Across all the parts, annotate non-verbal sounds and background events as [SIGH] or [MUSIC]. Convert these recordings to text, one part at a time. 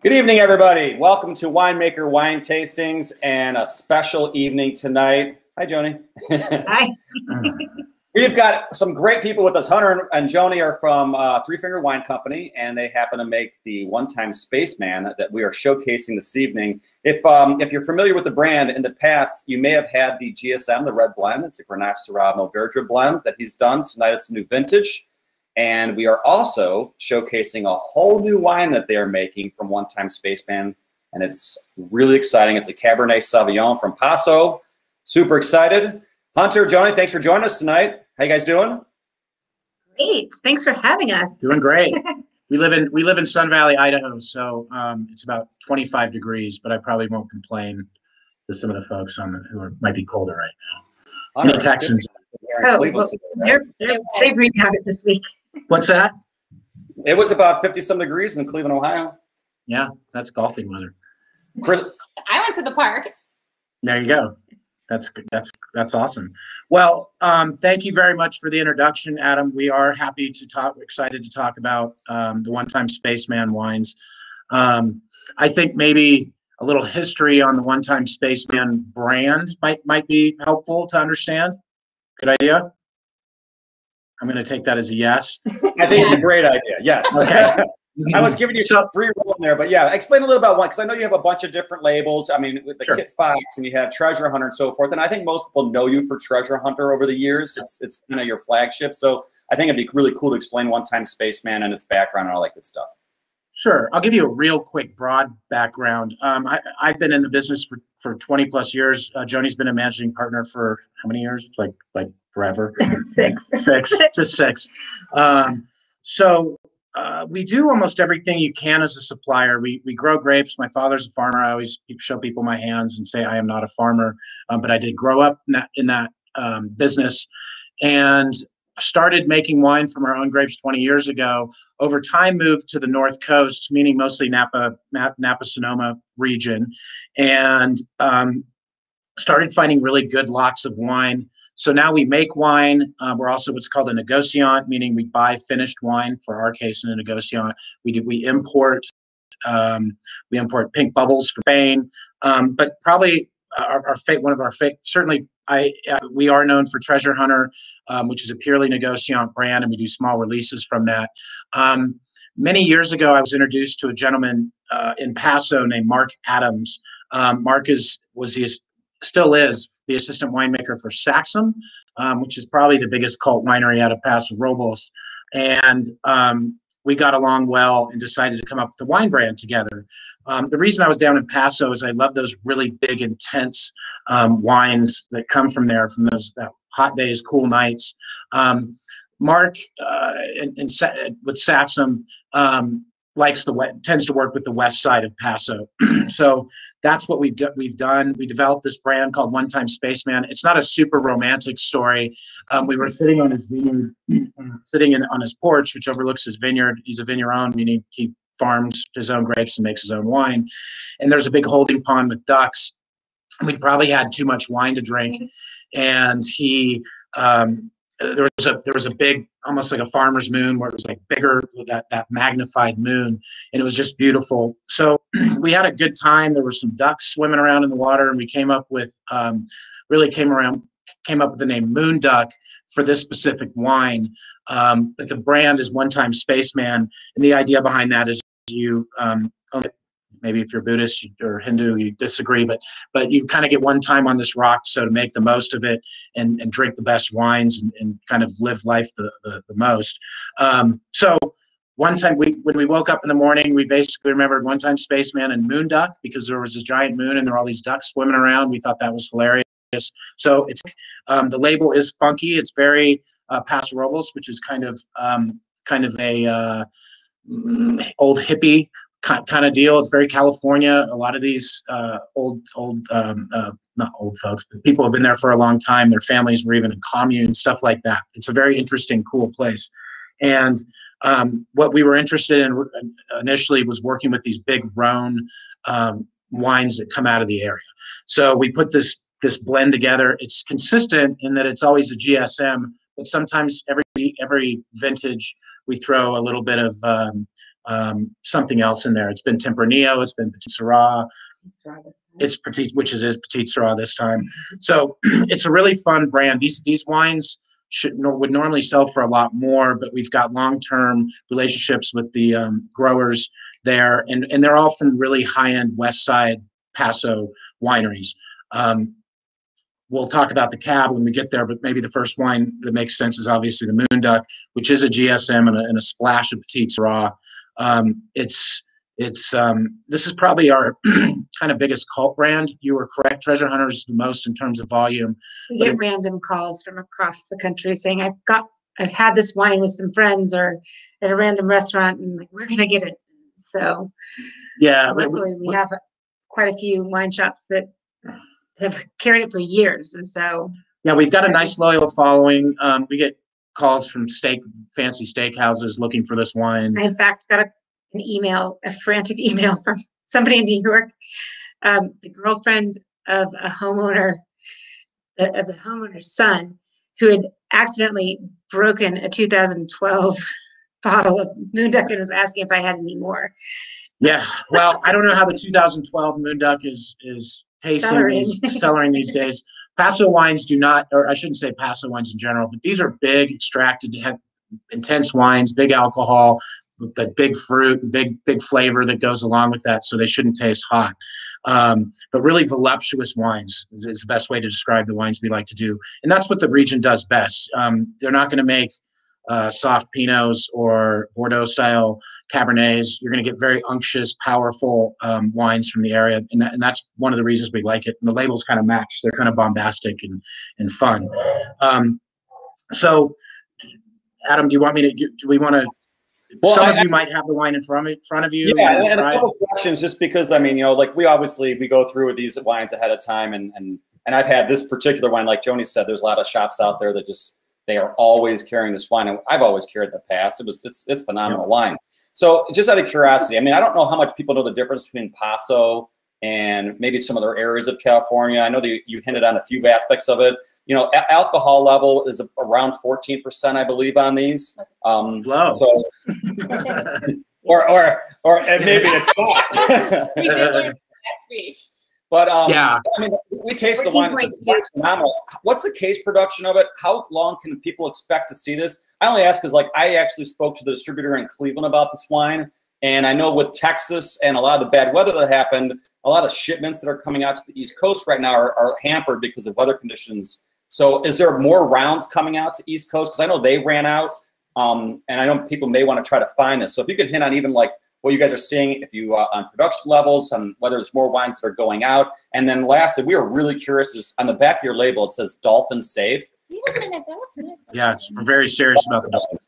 Good evening, everybody. Welcome to Winemaker Wine Tastings and a special evening tonight. Hi, Joni. [LAUGHS] Hi. We've got some great people with us. Hunter and Joni are from uh, Three Finger Wine Company, and they happen to make the one-time Spaceman that we are showcasing this evening. If um, if you're familiar with the brand, in the past you may have had the GSM, the red blend. It's a Grenache Syrah Mourvedre blend that he's done. Tonight it's a new vintage. And we are also showcasing a whole new wine that they are making from One Time Spaceman. And it's really exciting. It's a Cabernet Sauvignon from Paso. Super excited. Hunter, Joni, thanks for joining us tonight. How you guys doing? Great. Thanks for having us. Doing great. [LAUGHS] we live in we live in Sun Valley, Idaho, so um, it's about 25 degrees, but I probably won't complain to some of the folks on the, who are, might be colder right now. Any Texans? Oh, well, they're, they're, they've rebounded this week. What's that? It was about 50 some degrees in Cleveland, Ohio. Yeah, that's golfing weather. Chris, I went to the park. There you go. That's that's that's awesome. Well, um, thank you very much for the introduction, Adam. We are happy to talk. Excited to talk about um, the one-time Spaceman wines. Um, I think maybe a little history on the one-time Spaceman brand might might be helpful to understand. Good idea. I'm going to take that as a yes. I think it's a great idea. Yes. [LAUGHS] Okay. [LAUGHS] I was giving you some free roll in there, but yeah, explain a little about one because I know you have a bunch of different labels. I mean, with the Sure. Kit Fox and you have Treasure Hunter and so forth. And I think most people know you for Treasure Hunter over the years. It's it's kind of your flagship. So I think it'd be really cool to explain One Time Spaceman and its background and all that good stuff. Sure. I'll give you a real quick, broad background. Um, I, I've been in the business for, for 20 plus years. Uh, Joni's been a managing partner for how many years? Like like forever. [LAUGHS] Six. six, just six. Um, so uh, we do almost everything you can as a supplier. We we grow grapes. My father's a farmer. I always show people my hands and say I am not a farmer, um, but I did grow up in that in that um, business, and started making wine from our own grapes 20 years ago. Over time, moved to the north coast, meaning mostly Napa Napa Sonoma region, and um, started finding really good lots of wine. So now we make wine. Uh, we're also what's called a negociant, meaning we buy finished wine. For our case, in a negociant, we do we import. Um, we import pink bubbles from Spain, um, but probably our, our fa- one of our fa- certainly I uh, we are known for Treasure Hunter, um, which is a purely negociant brand, and we do small releases from that. Um, many years ago, I was introduced to a gentleman uh, in Paso named Mark Adams. Um, Mark is was he is, still is the assistant winemaker for Saxum, um, which is probably the biggest cult winery out of Paso Robles. And um, we got along well and decided to come up with a wine brand together. Um, the reason I was down in Paso is I love those really big, intense um, wines that come from there, from those hot days, cool nights. Um, Mark uh, and, and with Saxum um, likes the wet, tends to work with the west side of Paso. [CLEARS THROAT] so that's what we've, do, we've done. We developed this brand called One Time Spaceman. It's not a super romantic story. Um, we were sitting on his vineyard, [CLEARS THROAT] sitting in, on his porch, which overlooks his vineyard. He's a vineyard, meaning he farms his own grapes and makes his own wine. And there's a big holding pond with ducks. We probably had too much wine to drink, and he um, there was a there was a big almost like a farmer's moon where it was like bigger that that magnified moon and it was just beautiful. So [CLEARS THROAT] we had a good time. There were some ducks swimming around in the water and we came up with um, really came around came up with the name moon duck for this specific wine. Um, but the brand is one time spaceman and the idea behind that is you um, maybe if you're buddhist or hindu you disagree but but you kind of get one time on this rock so to make the most of it and, and drink the best wines and, and kind of live life the, the, the most. Um, so one time we when we woke up in the morning we basically remembered one time spaceman and moon duck because there was this giant moon and there were all these ducks swimming around. We thought that was hilarious. So it's um, the label is funky. It's very uh, Paso Robles, which is kind of um, kind of a uh, mm, old hippie kind of deal. It's very California. A lot of these uh, old, old, um, uh, not old folks, but people have been there for a long time. Their families were even in communes, stuff like that. It's a very interesting, cool place. And um, what we were interested in initially was working with these big Rhone um, wines that come out of the area. So we put this this blend together. It's consistent in that it's always a GSM, but sometimes every every vintage we throw a little bit of um, um, something else in there. It's been Tempranillo, it's been Petit Syrah, it's Petit, which is, is Petit Syrah this time. So [CLEARS THROAT] it's a really fun brand. These these wines should would normally sell for a lot more, but we've got long term relationships with the um, growers there, and and they're all from really high end West Side Paso wineries. Um, we'll talk about the cab when we get there, but maybe the first wine that makes sense is obviously the Moonduck, which is a GSM and a, and a splash of Petit Syrah. Um, it's it's um, this is probably our [CLEARS THROAT] kind of biggest cult brand. You were correct. Treasure Hunters the most in terms of volume. We get it, random calls from across the country saying, "I've got, I've had this wine with some friends or at a random restaurant, and like, where can I get it?" So, yeah, luckily we, we have quite a few wine shops that have carried it for years, and so yeah, we've got a nice loyal following. Um, we get calls from steak fancy steakhouses looking for this wine. I in fact got a, an email, a frantic [LAUGHS] email from somebody in New York, um, the girlfriend of a homeowner, of the homeowner's son, who had accidentally broken a 2012 [LAUGHS] bottle of Moonduck and was asking if I had any more. Yeah, well, I don't know how the 2012 Moonduck is is tasting these cellaring these days. [LAUGHS] Paso wines do not, or I shouldn't say Paso wines in general, but these are big, extracted, have intense wines, big alcohol, but big fruit, big big flavor that goes along with that. So they shouldn't taste hot. Um, but really voluptuous wines is, is, the best way to describe the wines we like to do, and that's what the region does best. Um, they're not going to make uh, soft Pinots or Bordeaux style Cabernets. You're going to get very unctuous, powerful um, wines from the area, and, that, and that's one of the reasons we like it. And the labels kind of match; they're kind of bombastic and and fun. Um, so, Adam, do you want me to? Do we want to? Well, Some I, of you I, might have the wine in front of, front of you. Yeah, and, and a couple questions, just because I mean, you know, like we obviously we go through these wines ahead of time, and and and I've had this particular wine, like Joni said, there's a lot of shops out there that just they are always carrying this wine, and I've always carried the past. It was it's it's phenomenal yeah. wine. So just out of curiosity, I mean, I don't know how much people know the difference between Paso and maybe some other areas of California. I know that you hinted on a few aspects of it. You know, alcohol level is around 14%, I believe, on these. Um, wow. So, [LAUGHS] or, or, or maybe it's not. [LAUGHS] [LAUGHS] But um, yeah, I mean, we taste the wine. phenomenal. What's the case production of it? How long can people expect to see this? I only ask because, like, I actually spoke to the distributor in Cleveland about this wine, and I know with Texas and a lot of the bad weather that happened, a lot of shipments that are coming out to the East Coast right now are, are hampered because of weather conditions. So, is there more rounds coming out to East Coast? Because I know they ran out, um, and I know people may want to try to find this. So, if you could hint on even like what you guys are seeing if you uh, on production levels, on whether there's more wines that are going out. And then lastly, we are really curious is on the back of your label, it says dolphin safe. Wait a minute, that was good. Yes, we're very serious about the dolphin.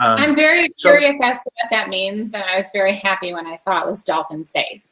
Um, I'm very so, curious as to what that means, and I was very happy when I saw it was dolphin safe.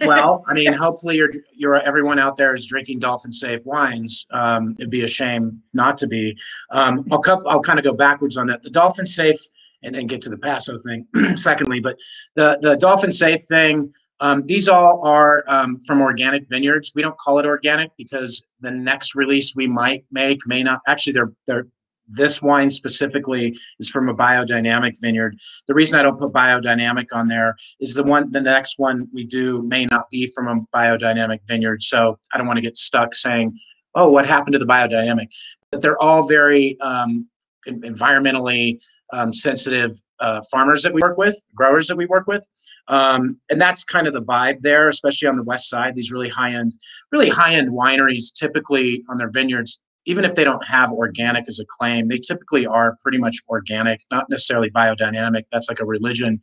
well, I mean, [LAUGHS] hopefully you're you're everyone out there is drinking dolphin safe wines. Um, it'd be a shame not to be. Um, I'll I'll kind of go backwards on that. The dolphin safe and, and get to the Paso thing [CLEARS THROAT] secondly. But the, the Dolphin Safe thing, um, these all are um, from organic vineyards. We don't call it organic because the next release we might make may not. Actually, they're they're this wine specifically is from a biodynamic vineyard. The reason I don't put biodynamic on there is the one the next one we do may not be from a biodynamic vineyard. So I don't want to get stuck saying, "Oh, what happened to the biodynamic?" But they're all very um, environmentally um, sensitive uh, farmers that we work with, growers that we work with, um, and that's kind of the vibe there, especially on the west side. These really high end, really high end wineries, typically on their vineyards, even if they don't have organic as a claim, they typically are pretty much organic, not necessarily biodynamic. That's like a religion,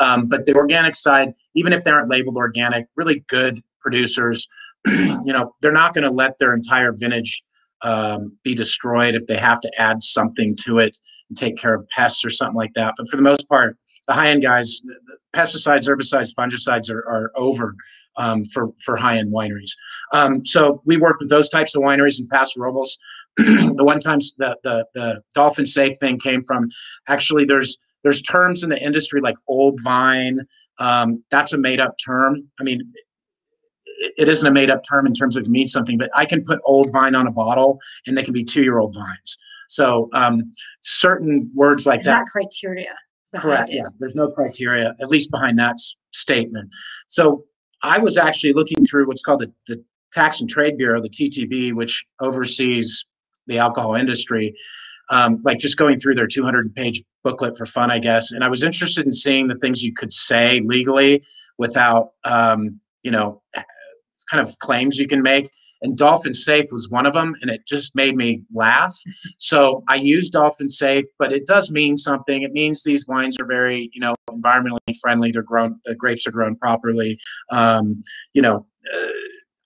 um, but the organic side, even if they aren't labeled organic, really good producers. [CLEARS THROAT] you know, they're not going to let their entire vintage um, be destroyed if they have to add something to it and take care of pests or something like that. But for the most part, the high end guys, pesticides, herbicides, fungicides are, are over um, for, for high end wineries. Um, so we work with those types of wineries in Paso Robles. [CLEARS THROAT] the one time the, the, the dolphin safe thing came from actually there's there's terms in the industry like old vine. Um, that's a made up term. I mean, it isn't a made up term in terms of it means something, but I can put old vine on a bottle and they can be two year old vines. So um, certain words like that. criteria. Correct. Yeah, there's no criteria, at least behind that statement. So I was actually looking through what's called the, the Tax and Trade Bureau, the TTB, which oversees the alcohol industry. Um, like just going through their 200 page booklet for fun, I guess. And I was interested in seeing the things you could say legally without, um, you know, kind of claims you can make. And Dolphin Safe was one of them, and it just made me laugh. So I use Dolphin Safe, but it does mean something. It means these wines are very, you know, environmentally friendly. They're grown, the grapes are grown properly. Um, you know, uh,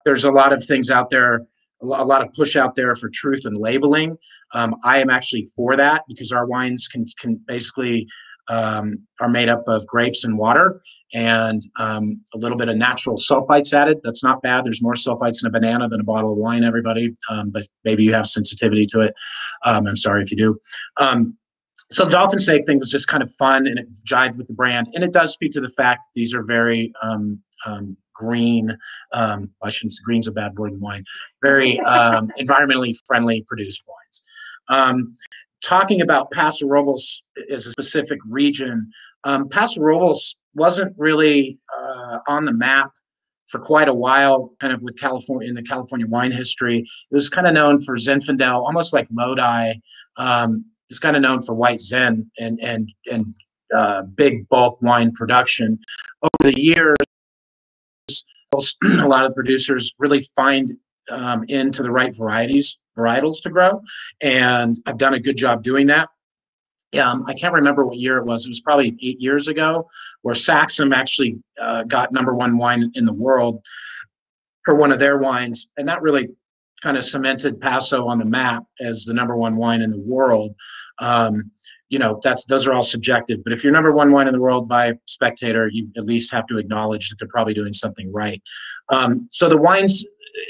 there's a lot of things out there, a lot of push out there for truth and labeling. Um, I am actually for that because our wines can can basically um, are made up of grapes and water and um, a little bit of natural sulfites added. That's not bad. There's more sulfites in a banana than a bottle of wine, everybody. Um, but maybe you have sensitivity to it. Um, I'm sorry if you do. Um, so the dolphin safe thing was just kind of fun and it jived with the brand. And it does speak to the fact that these are very um, green. I shouldn't say green's a bad word in wine. Very environmentally friendly produced wines. Um, talking about Paso Robles as a specific region, um, Paso Robles wasn't really uh, on the map for quite a while, kind of with California in the California wine history. It was kind of known for Zinfandel, almost like Lodi. Um, it's kind of known for white Zin and and and uh, big bulk wine production. Over the years, [CLEARS THROAT] a lot of producers really find um, into the right varieties varietals to grow, and I've done a good job doing that. Um, I can't remember what year it was. It was probably eight years ago, where Saxum actually uh, got number one wine in the world for one of their wines, and that really kind of cemented Paso on the map as the number one wine in the world. Um, you know, that's those are all subjective. But if you're number one wine in the world by Spectator, you at least have to acknowledge that they're probably doing something right. Um, so the wines,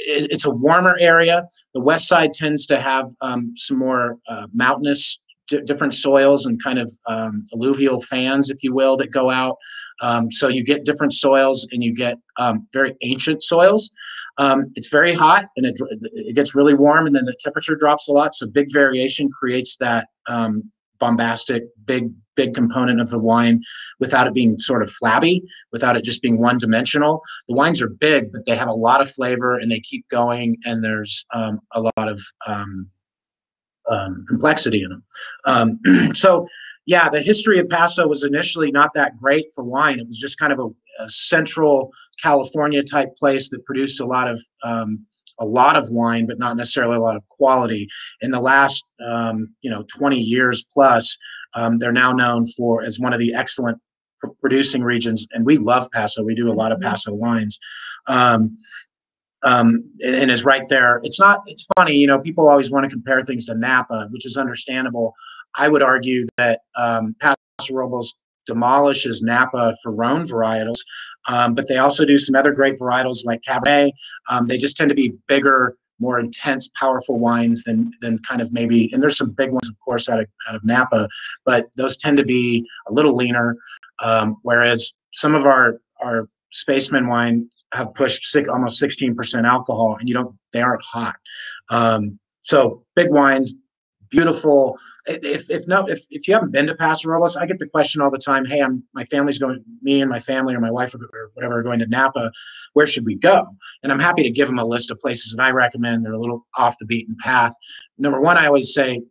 it, it's a warmer area. The west side tends to have um, some more uh, mountainous d- different soils and kind of um, alluvial fans, if you will, that go out. Um, so you get different soils and you get um, very ancient soils. Um, it's very hot and it, it gets really warm and then the temperature drops a lot. So big variation creates that um, bombastic, big, big component of the wine without it being sort of flabby, without it just being one dimensional. The wines are big, but they have a lot of flavor and they keep going and there's um, a lot of um, um, complexity in them. Um, [CLEARS THROAT] so, yeah, the history of Paso was initially not that great for wine. It was just kind of a, a central California type place that produced a lot of um, a lot of wine, but not necessarily a lot of quality. In the last, um, you know, 20 years plus, um, they're now known for as one of the excellent pr- producing regions, and we love Paso. We do a lot of Paso wines. Um, um, and, and is right there. It's not. It's funny, you know. People always want to compare things to Napa, which is understandable. I would argue that um, Paso Robles demolishes Napa for Rhone varietals, um, but they also do some other great varietals like Cabernet. Um, they just tend to be bigger, more intense, powerful wines than than kind of maybe. And there's some big ones, of course, out of out of Napa, but those tend to be a little leaner. Um, whereas some of our our Spaceman wine have pushed six, almost 16% alcohol, and you don't they aren't hot. Um, so big wines, beautiful. If if no if, if you haven't been to Paso Robles, I get the question all the time. Hey, I'm my family's going. Me and my family or my wife or, whatever are going to Napa. Where should we go? And I'm happy to give them a list of places that I recommend. They're a little off the beaten path. Number one, I always say,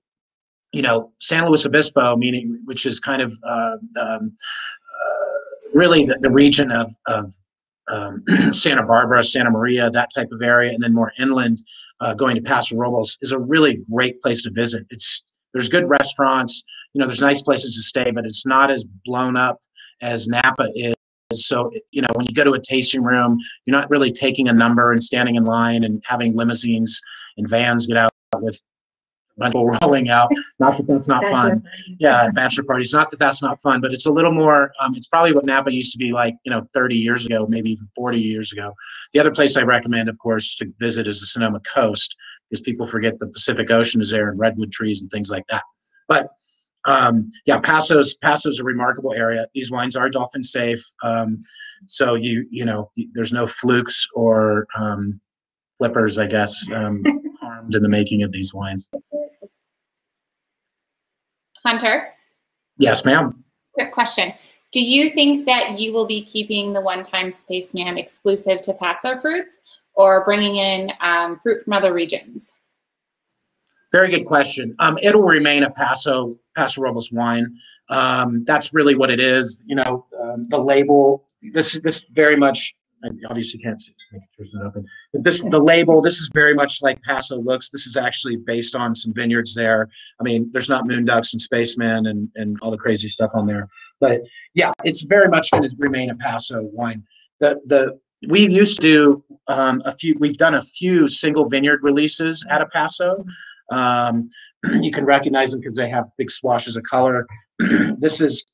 you know, San Luis Obispo, meaning which is kind of uh, um, uh, really the, the region of of um, [CLEARS THROAT] Santa Barbara, Santa Maria, that type of area, and then more inland, uh, going to Paso Robles is a really great place to visit. It's there's good restaurants, you know, there's nice places to stay, but it's not as blown up as Napa is. So you know, when you go to a tasting room, you're not really taking a number and standing in line and having limousines and vans get out with people [LAUGHS] rolling out. Not that that's not fun. yeah bachelor parties not that that's not fun but it's a little more um, it's probably what napa used to be like you know 30 years ago maybe even 40 years ago. The other place i recommend of course to visit is the sonoma coast because people forget the pacific ocean is there and redwood trees and things like that. But um, yeah paso's paso's a remarkable area. These wines are dolphin safe um, so you you know there's no flukes or um, flippers i guess um, [LAUGHS] harmed in the making of these wines Hunter, yes ma'am quick question. Do you think that you will be keeping the one-time spaceman exclusive to Paso fruits or bringing in um, fruit from other regions? Very good question. Um, it'll remain a Paso Paso Robles wine. Um, that's really what it is. You know, um, the label. This is this very much. I obviously can't see. Open. But this the label. This is very much like Paso looks. This is actually based on some vineyards there. I mean, there's not moon ducks and spacemen and and all the crazy stuff on there. But yeah, it's very much going to remain a Paso wine. The the we used to um, a few. We've done a few single vineyard releases at a Paso. Um, [CLEARS THROAT] you can recognize them because they have big swashes of color. [CLEARS THROAT] this is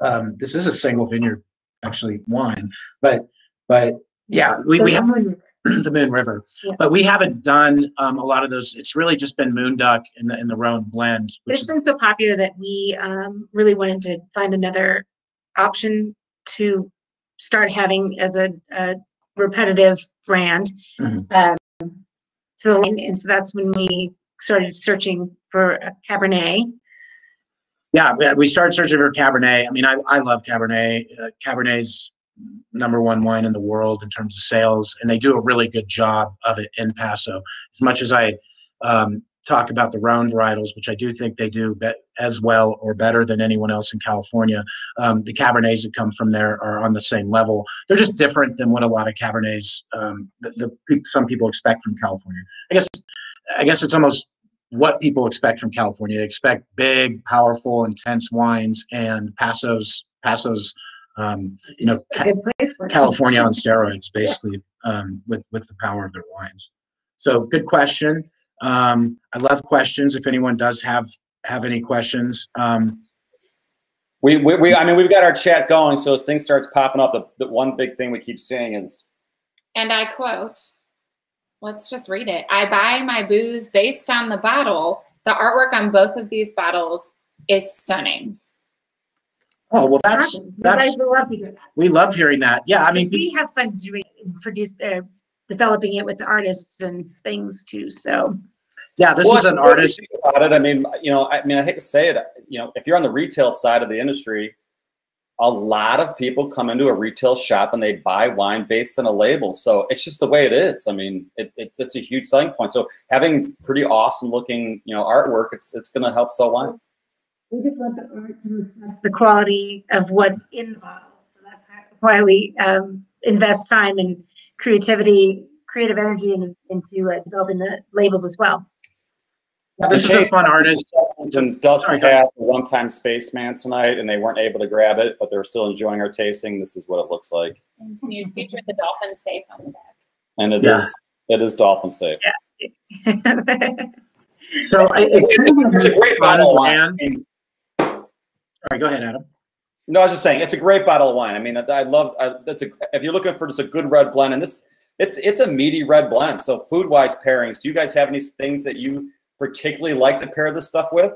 um, this is a single vineyard actually wine, but but yeah, we, we have [CLEARS THROAT] the Moon River, yeah. but we haven't done um, a lot of those. It's really just been Moon Duck in the in the Rhone blend. Which it's been so popular that we um, really wanted to find another option to start having as a, a repetitive brand. Mm-hmm. Um, so and so that's when we started searching for a Cabernet. Yeah, we started searching for Cabernet. I mean, I, I love Cabernet. Uh, Cabernet's number one wine in the world in terms of sales, and they do a really good job of it in Paso. As much as I um, talk about the Rhone varietals, which I do think they do as well or better than anyone else in California, um, the Cabernets that come from there are on the same level. They're just different than what a lot of Cabernets um, the, the, some people expect from California. I guess I guess it's almost what people expect from California. They expect big, powerful, intense wines, and Paso's Paso's, um, you know, California on steroids, basically, um, with with the power of their wines. So, good question. Um, I love questions. If anyone does have have any questions. Um, we, we, we, I mean, we've got our chat going, so as things starts popping up, the, the one big thing we keep seeing is. And I quote, Let's just read it. I buy my booze based on the bottle. The artwork on both of these bottles is stunning. Oh well, that's that's love that. we love hearing that. Yeah, I mean, we have fun doing produce uh, developing it with the artists and things too. So yeah, this well, is an artist. About it, I mean, you know, I mean, I hate to say it, you know, if you're on the retail side of the industry, a lot of people come into a retail shop and they buy wine based on a label. So it's just the way it is. I mean, it, it's, it's a huge selling point. So having pretty awesome looking, you know, artwork, it's, it's going to help sell wine. We just want the art to reflect the quality of what's in the bottle. So that's why we um, invest time and creativity, creative energy in, into uh, developing the labels as well. This is a fun artist. And doesn't Sorry, have a one-time spaceman tonight, and they weren't able to grab it, but they're still enjoying our tasting. This is what it looks like. And you featured the dolphin safe on the back. And it yeah. is it is dolphin safe. Yeah. [LAUGHS] so I, it's, it's a great bottle of wine. All right, go ahead, Adam. No, I was just saying it's a great bottle of wine. I mean, I, I love I, that's a if you're looking for just a good red blend, and this it's it's a meaty red blend. So food wise pairings, do you guys have any things that you particularly like to pair this stuff with?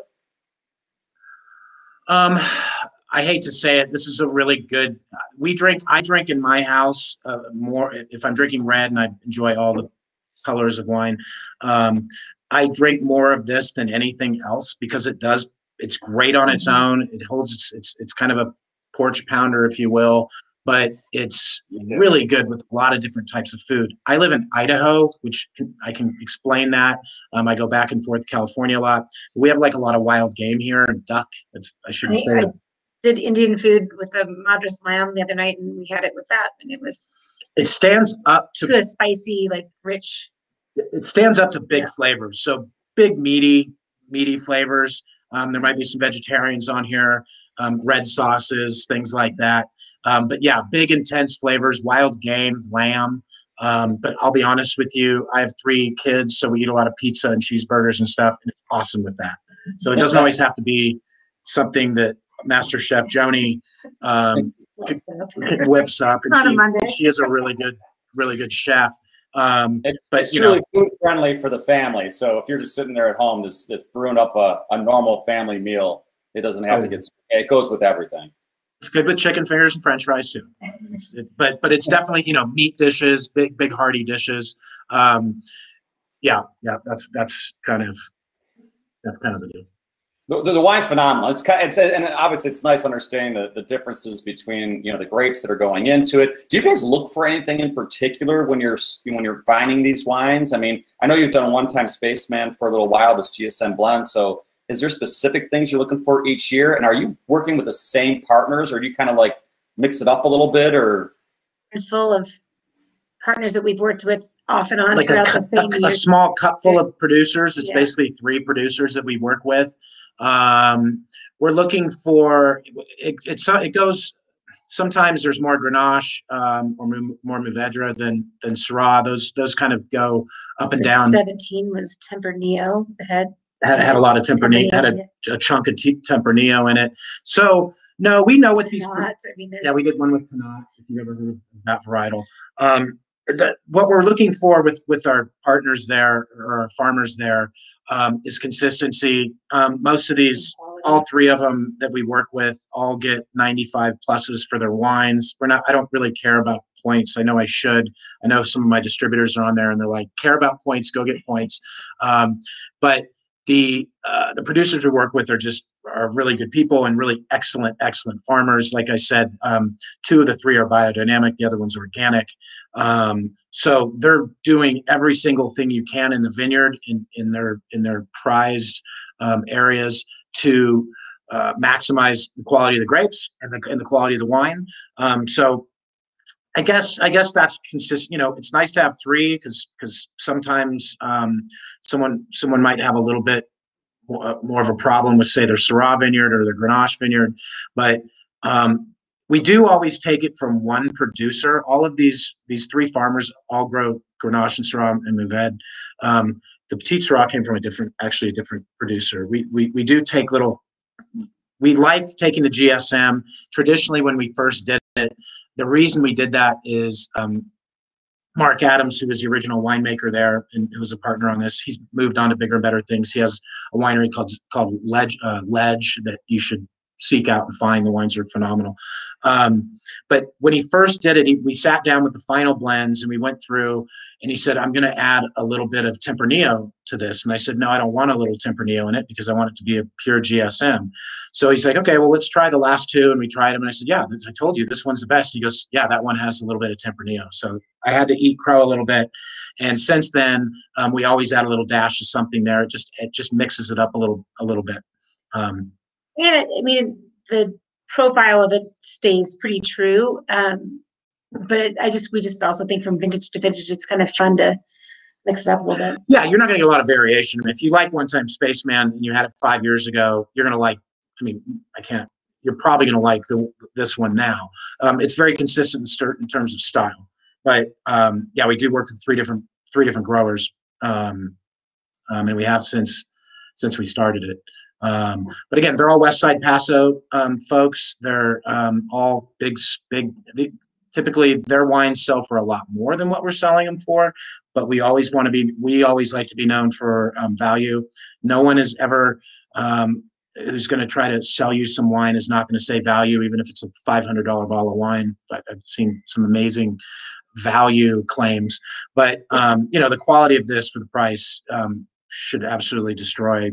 Um, I hate to say it. This is a really good. We drink. I drink in my house uh, more if I'm drinking red, and I enjoy all the colors of wine. Um, I drink more of this than anything else because it does. It's great on its mm-hmm. own. It holds. It's it's it's kind of a porch pounder, if you will but it's really good with a lot of different types of food. I live in Idaho, which can, I can explain that. Um, I go back and forth to California a lot. We have like a lot of wild game here and duck. It's, I shouldn't I, say. I did Indian food with a madras lamb the other night, and we had it with that, and it was. It stands up to a spicy, like rich. It stands up to big yeah. flavors. So big meaty, meaty flavors. Um, there might be some vegetarians on here, um, red sauces, things like that. Um, but yeah, big intense flavors, wild game, lamb. Um, but I'll be honest with you, I have three kids, so we eat a lot of pizza and cheeseburgers and stuff, and it's awesome with that. So it doesn't always have to be something that Master Chef Joni um, [LAUGHS] whips up. And she, she is a really good, really good chef. Um, it's, but it's really know, food friendly for the family. So if you're just sitting there at home, just, just brewing up a, a normal family meal, it doesn't have oh, to get. It goes with everything. It's good with chicken fingers and French fries too. It, but but it's definitely you know meat dishes, big big hearty dishes. Um, yeah, yeah, that's that's kind of that's kind of the deal. The, the, the wine's phenomenal. It's kind it's and obviously it's nice understanding the, the differences between you know the grapes that are going into it. Do you guys look for anything in particular when you're when you're finding these wines? I mean, I know you've done a one-time spaceman for a little while, this GSM blend. So, is there specific things you're looking for each year? And are you working with the same partners, or do you kind of like mix it up a little bit, or? Full of partners that we've worked with off and on like a, throughout cu- the same a, a small cup full of producers. It's Yeah. basically three producers that we work with. Um, we're looking for it, it's it goes. Sometimes there's more Grenache um, or more Mourvedre than than Syrah. Those those kind of go up and down. Seventeen was Tempranillo, head. Had had a lot of Tempranillo. Had a, a chunk of t- Tempranillo in it. So no, we know what these. Pinot, I mean. Yeah, we did one with Pinot, if you've ever heard of that varietal. Um, the, what we're looking for with, with our partners there, or our farmers there, um, is consistency. Um, most of these, all three of them that we work with, all get 95 pluses for their wines. We're not, I don't really care about points. I know I should. I know some of my distributors are on there and they're like, care about points, go get points. Um, but the uh, the producers we work with are just are really good people and really excellent excellent farmers like i said um, two of the three are biodynamic the other one's organic um, so they're doing every single thing you can in the vineyard in, in their in their prized um, areas to uh, maximize the quality of the grapes and the, and the quality of the wine um, so I guess I guess that's consistent. You know, it's nice to have three because because sometimes um, someone someone might have a little bit more, more of a problem with say their Syrah vineyard or their Grenache vineyard, but um, we do always take it from one producer. All of these these three farmers all grow Grenache and Syrah and Mourvedre. Um, the Petit Syrah came from a different, actually a different producer. We we we do take little. We like taking the GSM. Traditionally, when we first did it, the reason we did that is um, Mark Adams, who was the original winemaker there and who was a partner on this, he's moved on to bigger and better things. He has a winery called called Ledge uh, Ledge that you should seek out and find. The wines are phenomenal. Um, but when he first did it, he, we sat down with the final blends and we went through, and he said, "I'm going to add a little bit of Tempranillo to this." And I said, "No, I don't want a little Tempranillo in it because I want it to be a pure GSM." So he's like, "Okay, well, let's try the last two." And we tried them, and I said, "Yeah, I told you this one's the best." He goes, "Yeah, that one has a little bit of Tempranillo." So I had to eat crow a little bit, and since then, um, we always add a little dash of something there. It just it just mixes it up a little a little bit. Um, It- I mean, the profile of it stays pretty true. Um, but it, I just, we just also think from vintage to vintage, it's kind of fun to mix it up a little bit. yeah, you're not going to get a lot of variation. I mean, if you like One Time Spaceman and you had it five years ago, you're going to like. I mean, I can't. You're probably going to like the this one now. Um, it's very consistent in, in terms of style. But um, yeah, we do work with three different three different growers, um, um, and we have since since we started it. Um, but again, they're all West Side Paso um, folks. They're um, all big, big. They, typically, their wines sell for a lot more than what we're selling them for. But we always want to be. We always like to be known for um, value. No one is ever um, who's going to try to sell you some wine is not going to say value, even if it's a five hundred dollar bottle of wine. But I've seen some amazing value claims. But um, you know, the quality of this for the price um, should absolutely destroy.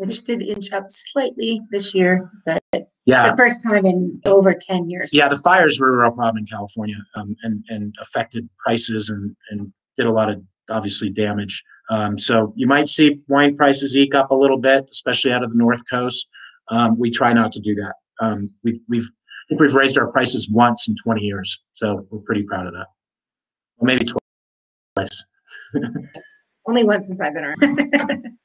We just did inch up slightly this year, but Yeah, the first time in over ten years. yeah. The fires were a real problem in California, um, and and affected prices and and did a lot of obviously damage. Um, so you might see wine prices eke up a little bit, especially out of the North Coast. Um, we try not to do that. Um, we've we've I think we've raised our prices once in 20 years, so we're pretty proud of that. Well, maybe twice. [LAUGHS] Only once since I've been around. [LAUGHS]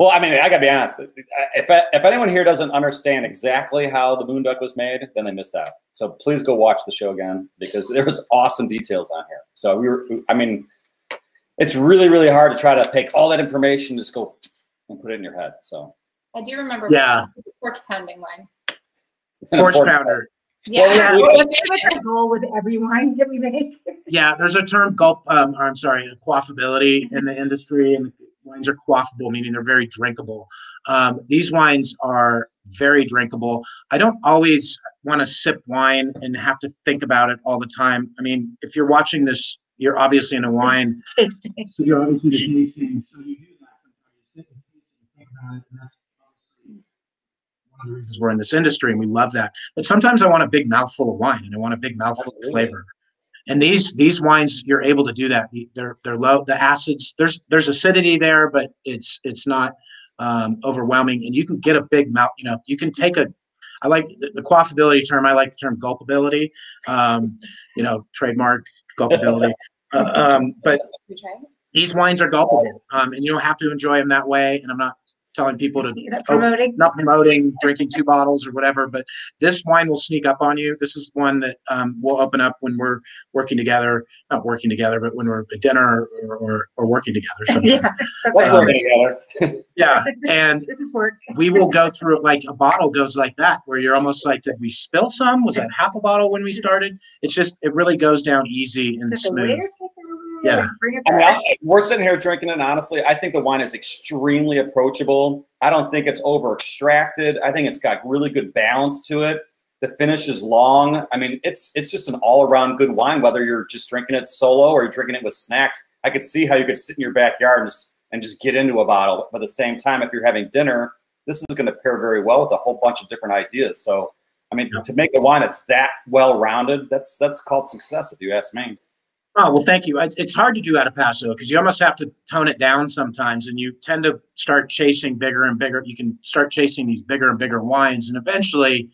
Well, I mean, I gotta be honest. If if anyone here doesn't understand exactly how the moon duck was made, then they missed out. So please go watch the show again because [LAUGHS] there was awesome details on here. So we were, I mean, it's really really hard to try to take all that information, just go and put it in your head. So I do remember. Yeah. the Porch pounding wine. [LAUGHS] Porch pounder. Yeah. yeah. What was What's it? our goal with every wine that we make? Yeah, there's a term gulp. Um, I'm sorry, quaffability in the industry, and wines are quaffable, meaning they're very drinkable. Um, these wines are very drinkable. I don't always want to sip wine and have to think about it all the time. I mean, if you're watching this, you're obviously in a wine. [LAUGHS] Tasting. So you're obviously the tasting. So you do that sometimes. You sit and taste and think about it, and that's obviously because we're in this industry and we love that. But sometimes I want a big mouthful of wine and I want a big mouthful Absolutely. of flavor. And these these wines, you're able to do that. They're they're low. The acids there's there's acidity there, but it's it's not um, overwhelming. And you can get a big mouth. You know, you can take a. I like the, the quaffability term. I like the term gulpability. Um, you know, trademark gulpability. [LAUGHS] uh, um, but We try it? these wines are gulpable, um, and you don't have to enjoy them that way. And I'm not telling people to [LAUGHS] not promoting. not promoting drinking two bottles or whatever, but this wine will sneak up on you. This is one that um, will open up when we're working together, not working together, but when we're at dinner or, or, or working together. Sometimes. [LAUGHS] Yeah. Let's Um, work together. yeah. And [LAUGHS] This is work. we will go through it like a bottle goes like that, where you're almost like, did we spill some? Was that half a bottle when we started? It's just, it really goes down easy and Just a smooth. Waiter take it Yeah. and Bring it I mean. I, we're sitting here drinking it. Honestly, I think the wine is extremely approachable. I don't think it's over extracted. I think it's got really good balance to it. The finish is long. I mean, it's it's just an all around good wine. Whether you're just drinking it solo or you're drinking it with snacks, I could see how you could sit in your backyard and just, and just get into a bottle. But at the same time, if you're having dinner, this is going to pair very well with a whole bunch of different ideas. So, I mean, Yeah. to make a wine that's that well rounded, that's that's called success, if you ask me. Oh, well, thank you. It's, hard to do out of Paso because you almost have to tone it down sometimes and you tend to start chasing bigger and bigger. You can start chasing these bigger and bigger wines. And eventually,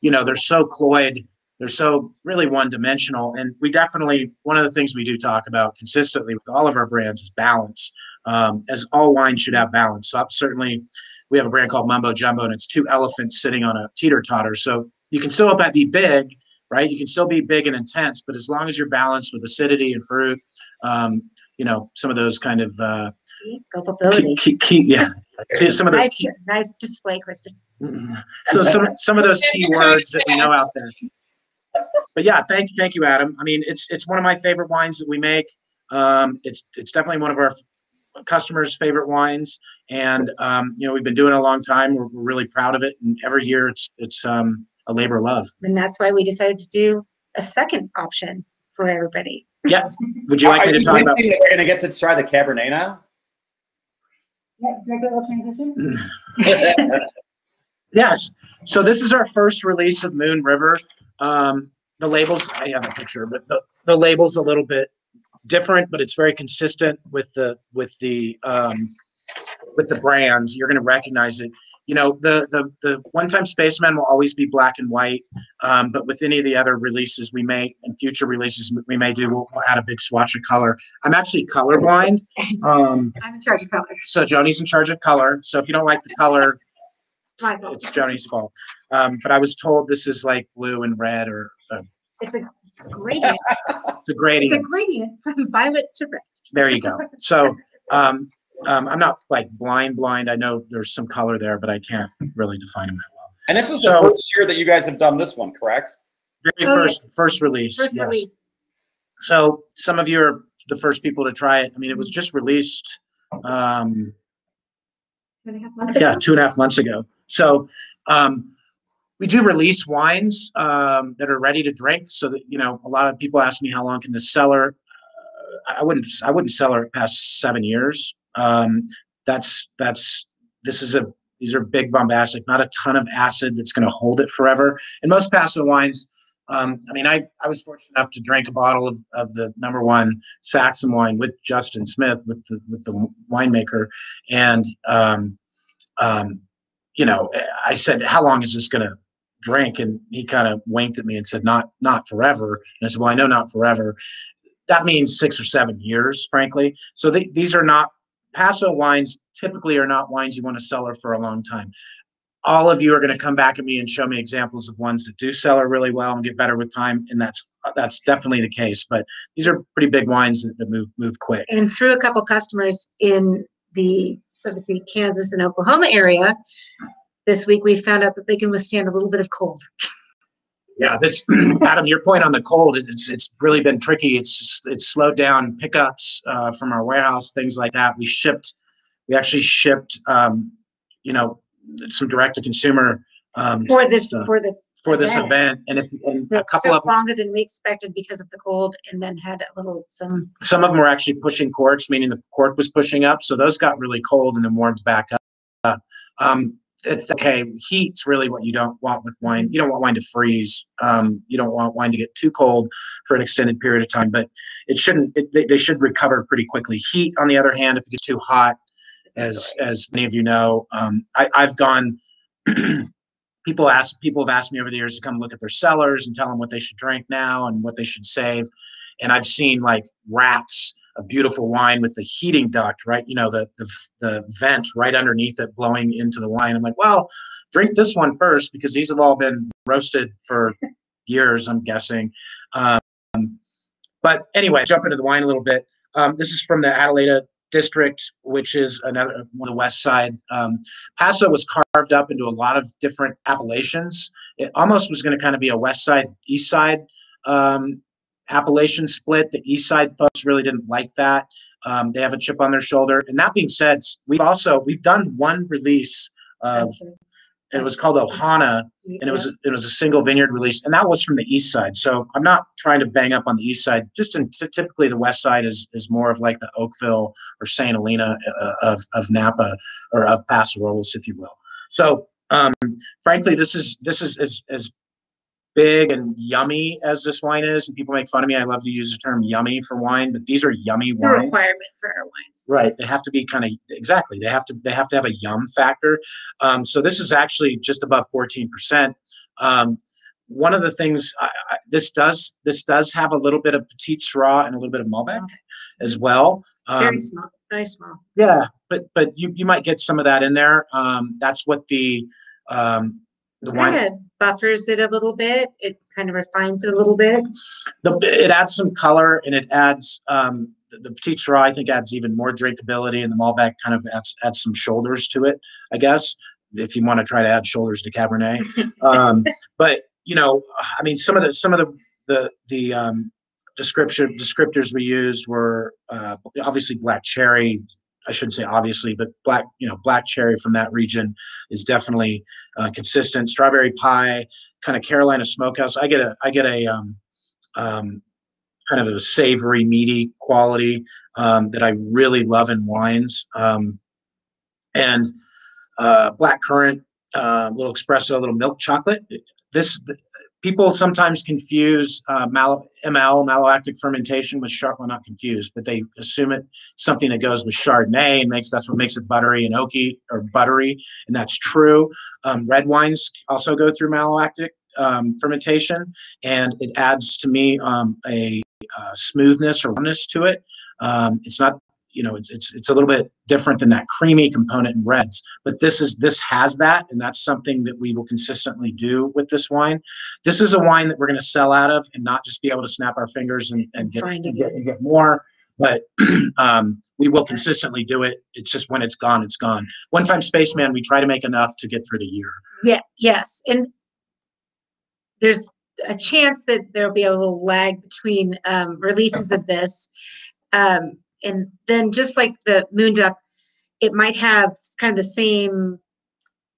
you know, they're so cloyed, they're so really one dimensional. And we definitely, one of the things we do talk about consistently with all of our brands is balance, um, as all wines should have balance. So certainly, we have a brand called Mumbo Jumbo and it's two elephants sitting on a teeter totter. So you can still be big, right? You can still be big and intense, but as long as you're balanced with acidity and fruit, um, you know, some of those kind of uh, key, key, key, yeah, some of those Nice, key, nice display, Kristen. so some some of those key words that we know out there. But yeah, thank thank you, Adam. I mean, it's it's one of my favorite wines that we make. Um, it's it's definitely one of our customers' favorite wines, and um, you know we've been doing it a long time. We're, we're really proud of it, and every year it's it's um, a labor of love. And that's why we decided to do a second option for everybody. Yeah. [LAUGHS] Would you like Are me to talk about? thinking We're gonna get to try the Cabernet now. Yeah, should I do a little transition? [LAUGHS] [LAUGHS] Yes. So this is our first release of Moon River. Um, the labels, I have a picture, but the, the label's a little bit different, but it's very consistent with the with the um, with the brands. You're going to recognize it. You know, the the the one time spaceman will always be black and white, um, but with any of the other releases we make and future releases we may do, we'll, we'll add a big swatch of color. I'm actually colorblind. [LAUGHS] Um, I'm in charge of color. so Joni's in charge of color. So if you don't like the color, [LAUGHS] it's Joni's fault. Um, but I was told this is like blue and red or uh, It's a gradient. [LAUGHS] It's a gradient. It's a gradient from violet to red. There you go. So um, um, I'm not like blind, blind. I know there's some color there, but I can't really define them that well. And this is So- the first year that you guys have done this one, correct? Very Oh, yeah. first, first release. First yes. release. So some of you are the first people to try it. I mean, it was just released. Um, Two and a half months yeah, ago. two and a half months ago. So um, we do release wines um, that are ready to drink. So that you know, a lot of people ask me how long can this cellar. Uh, I wouldn't. I wouldn't sell it past seven years. Um, that's that's. This is a. These are big bombastic. Not a ton of acid that's going to hold it forever. And most Paso wines. Um, I mean, I, I was fortunate enough to drink a bottle of, of the number one Saxum wine with Justin Smith, with the with the winemaker, and um, um, you know, I said, "How long is this going to drink?" And he kind of winked at me and said, "Not, not forever." And I said, "Well, I know not forever. That means six or seven years, frankly. So th- these are not Paso wines. Typically, are not wines you want to cellar for a long time. All of you are going to come back at me and show me examples of ones that do cellar really well and get better with time, and that's that's definitely the case. But these are pretty big wines that, that move move quick. And through a couple customers in the, obviously Kansas and Oklahoma area, this week we found out that they can withstand a little bit of cold. [LAUGHS] Yeah, this [CLEARS THROAT] Adam, your point on the cold, it's it's really been tricky. It's it's slowed down pickups uh, from our warehouse, things like that. We shipped, we actually shipped, um, you know, some direct to consumer um, For this, stuff for this. for this event. event, and if and a couple of Longer than we expected because of the cold and then had a little, some, some of them were actually pushing corks, meaning the cork was pushing up. So those got really cold and then warmed back up. Um, it's okay. Heat's really what you don't want with wine. You don't want wine to freeze. Um, you don't want wine to get too cold for an extended period of time. But it shouldn't. It, they, they should recover pretty quickly. Heat, on the other hand, if it gets too hot, as as many of you know, um, I, I've gone. [CLEARS THROAT] people ask people have asked me over the years to come look at their cellars and tell them what they should drink now and what they should save. And I've seen like racks a beautiful wine with the heating duct, right? You know, the, the the vent right underneath it blowing into the wine. I'm like, well, drink this one first because these have all been roasted for [LAUGHS] years, I'm guessing. Um, but anyway, jump into the wine a little bit. Um, this is from the Adelaida district, which is another on the west side. Um, Paso was carved up into a lot of different appellations. It almost was going to kind of be a west side, east side um, Appellation split. The East Side folks really didn't like that. Um, they have a chip on their shoulder. And that being said, we've also we've done one release of it was called Ohana, and it was it was a single vineyard release, and that was from the east side. So I'm not trying to bang up on the east side. Just in, typically the west side is is more of like the Oakville or Saint Helena uh, of of Napa or of Paso Robles, if you will. So um, frankly, this is this is as as big and yummy as this wine is, and people make fun of me. I love to use the term yummy for wine, but these are yummy It's wines. requirement for our wines. Right. They have to be kind of exactly. They have to they have to have a yum factor. Um, so this is actually just above fourteen percent. Um, one of the things I, I, this does this does have a little bit of Petite Sirah and a little bit of Malbec as well. Um, Very small, very small. yeah, but but you you might get some of that in there. Um, that's what the um, the wine Kind of buffers it a little bit. It kind of refines it a little bit. the, it adds some color and it adds um, the, the Petite Sirah, I think, adds even more drinkability, and the Malbec kind of adds adds some shoulders to it, I guess, if you want to try to add shoulders to Cabernet. [LAUGHS] um, but you know, I mean, some of the some of the the the um, description descriptors we used were uh, obviously black cherry. I shouldn't say obviously, but black you know black cherry from that region is definitely uh, consistent. Strawberry pie, kind of Carolina smokehouse. I get a I get a um, um, kind of a savory, meaty quality um, that I really love in wines. Um, and uh, black currant, uh, little espresso, a little milk chocolate. This people sometimes confuse uh, mal- ML fermentation with chard. Well, not confused, but they assume it something that goes with Chardonnay and makes that's what makes it buttery and oaky or buttery, and that's true. Um, red wines also go through malolactic um, fermentation, and it adds to me um, a uh, smoothness or roughness to it. Um, it's not, you know, it's, it's it's a little bit different than that creamy component in reds, but this is this has that, and that's something that we will consistently do with this wine. This is a wine that we're going to sell out of, and not just be able to snap our fingers and, and get, and get and get more. But [CLEARS THROAT] um, we will consistently do it. It's just when it's gone, it's gone. One time, Spaceman, we try to make enough to get through the year. Yeah, yes, and there's a chance that there'll be a little lag between um, releases of this, um, and then just like the Moon Duck, it might have kind of the same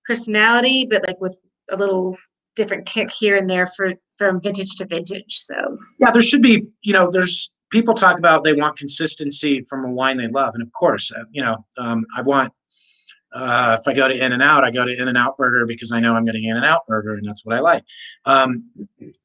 personality, but like with a little different kick here and there for from vintage to vintage. So Yeah, there should be, you know, there's people talk about they want consistency from a wine they love. And of course, uh, you know, um, I want, uh, if I go to In and Out, I go to In and Out Burger because I know I'm getting In and Out Burger and that's what I like. Um,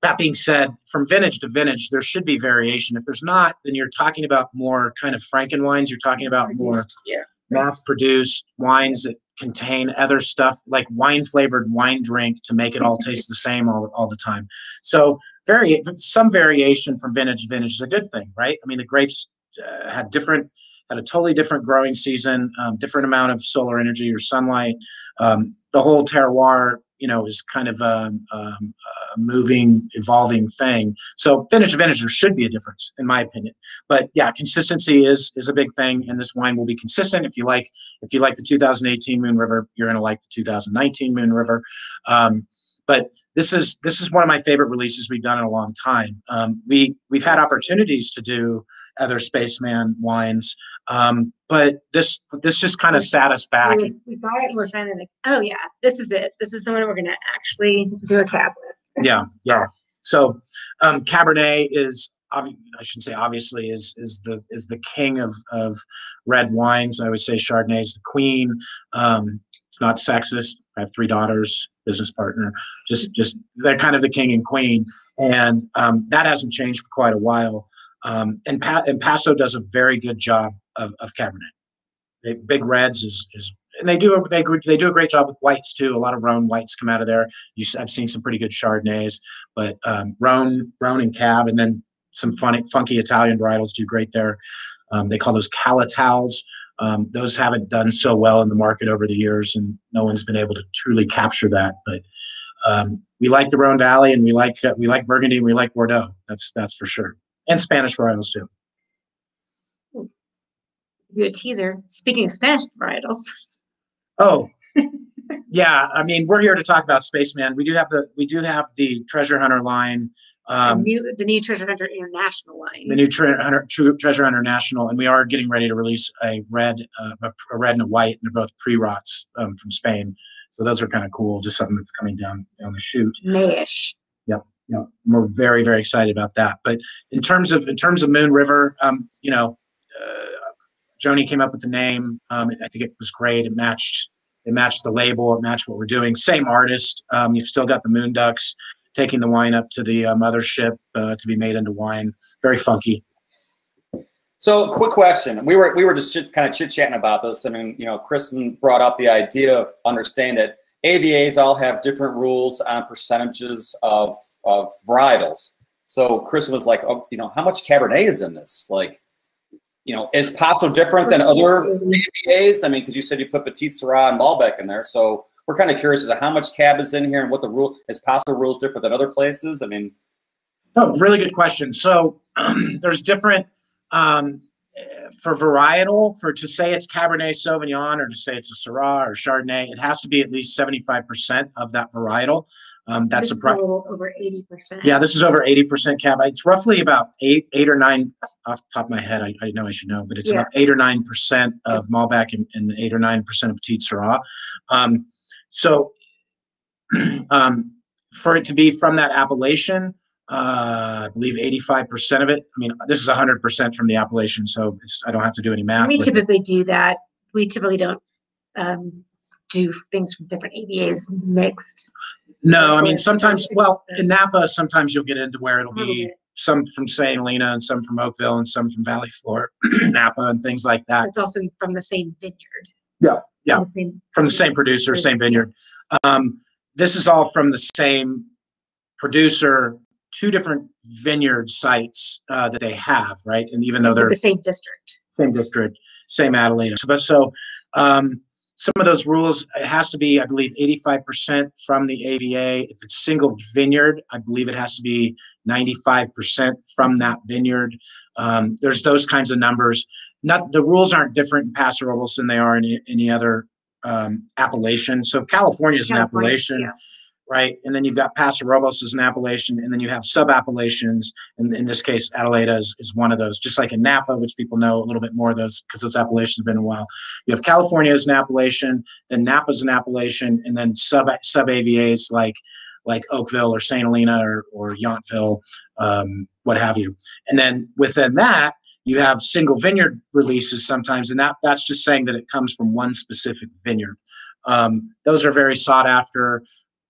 that being said, from vintage to vintage, there should be variation. If there's not, then you're talking about more kind of Franken wines. You're talking about more yeah, mass produced wines that contain other stuff like wine flavored wine drink to make it all [LAUGHS] taste the same all, all the time. So very some variation from vintage to vintage is a good thing, right? I mean, the grapes uh, had different had a totally different growing season, um, different amount of solar energy or sunlight. Um, the whole terroir, you know, is kind of a, um, a moving, evolving thing. So vintage to vintage, there should be a difference, in my opinion. But yeah, consistency is is a big thing, and this wine will be consistent. If you like, if you like the 2018 Moon River, you're going to like the 2019 Moon River. Um, but this is this is one of my favorite releases we've done in a long time. Um, we we've had opportunities to do other Spaceman wines, um, but this this just kind of sat us back. we, we got it and we're finally like, oh yeah, this is it. This is the one we're gonna actually do a cab with. yeah, yeah. So um, Cabernet is I should say obviously is is the is the king of of red wines. I would say Chardonnay is the queen. Um, it's not sexist. I have three daughters, business partner. Just just they're kind of the king and queen, and um, that hasn't changed for quite a while. Um, and, pa- and Paso does a very good job of, of Cabernet. They, Big Reds is is and they do a, they they do a great job with whites too. A lot of Rhone whites come out of there. You, I've seen some pretty good Chardonnays, but um, Rhone, Rhone and Cab, and then some funny, funky Italian varietals do great there. Um, they call those Cal-Itals. Um, those haven't done so well in the market over the years, and no one's been able to truly capture that. But um, we like the Rhone Valley, and we like uh, we like Burgundy, and we like Bordeaux. That's that's for sure, and Spanish varietals too. You a teaser. Speaking of Spanish varietals. Oh, [LAUGHS] yeah. I mean, we're here to talk about Spaceman. We do have the we do have the Treasure Hunter line. Um, the new the new Treasure Hunter International line. The new Tre- Hunter, True Treasure Hunter National, and we are getting ready to release a red, uh, a red and a white, and they're both Priorats um, from Spain. So those are kind of cool. Just something that's coming down down the chute. Mayish. Yep. Yep. We're very very excited about that. But in terms of in terms of Moon River, um, you know, uh, Joni came up with the name. Um, I think it was great. It matched it matched the label. It matched what we're doing. Same artist. Um, you've still got the Moon Ducks taking the wine up to the uh, mothership uh, to be made into wine. Very funky. So, quick question. We were we were just kind of chit chatting about this. I mean, you know, Kristen brought up the idea of understanding that AVAs all have different rules on percentages of of varietals. So, Chris was like, "Oh, you know, how much Cabernet is in this?" Like, you know, is Paso different than other AVAs? I mean, because you said you put Petite Sirah and Malbec in there, so we're kind of curious as to how much cab is in here and what the rule is. Paso rules different than other places? I mean, oh, really good question. So [CLEARS THROAT] there's different um, for varietal for to say it's Cabernet Sauvignon or to say it's a Syrah or Chardonnay. It has to be at least 75% of that varietal. Um, that's a pro- over 80%. Yeah, this is over 80% cab. It's roughly about eight, eight or nine off the top of my head. I, I know I should know, but it's yeah. about eight or nine percent of Malbec and, and eight or nine percent of Petite Sirah. Um, so, [CLEARS THROAT] um, for it to be from that appellation, uh, I believe 85% of it. I mean, this is 100% from the appellation, so I don't have to do any math. We typically it. do that. We typically don't um, do things from different AVAs mixed. No, I mean sometimes. Well, in Napa, sometimes you'll get into where it'll be some from St. Helena and some from Oakville and some from Valley Floor, [CLEARS THROAT] Napa, and things like that. It's also from the same vineyard. Yeah, yeah, from the same, from the same producer, same vineyard. Um, this is all from the same producer, two different vineyard sites uh, that they have, right? And even though they're the same district, same district, same Adelaide. So, but so. Um, some of those rules it has to be i believe 85% from the ava if it's single vineyard i believe it has to be 95% from that vineyard. Um, there's those kinds of numbers. Not the rules aren't different in paso robles than they are in any other um, appellation. So california is an appellation. yeah right? And then you've got Paso Robles as an appellation, and then you have sub appellations. And in this case, Adelaida is, is one of those, just like in Napa, which people know a little bit more of those because those appellations have been a while. You have California as an appellation, then Napa as an appellation, and then sub sub AVAs like like Oakville or St. Helena or, or Yountville, um, what have you. And then within that, you have single vineyard releases sometimes, and that that's just saying that it comes from one specific vineyard. Um, those are very sought after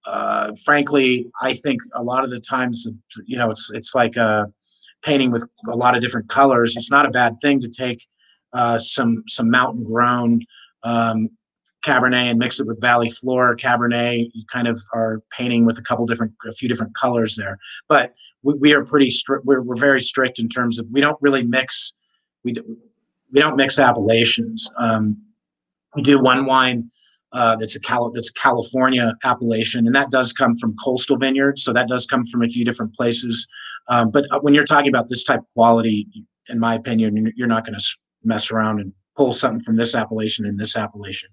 uh, frankly, I think a lot of the times, you know, it's it's like a painting with a lot of different colors. It's not a bad thing to take uh, some some mountain grown um, Cabernet and mix it with Valley Floor Cabernet. You kind of are painting with a couple different, a few different colors there. But we, we are pretty strict. We're, we're very strict in terms of we don't really mix. We do, we don't mix appellations. Um, we do one wine uh, that's a Cal- that's a California appellation, and that does come from coastal vineyards. So that does come from a few different places. Um, but uh, when you're talking about this type of quality, in my opinion, you're not going to mess around and pull something from this appellation and this appellation.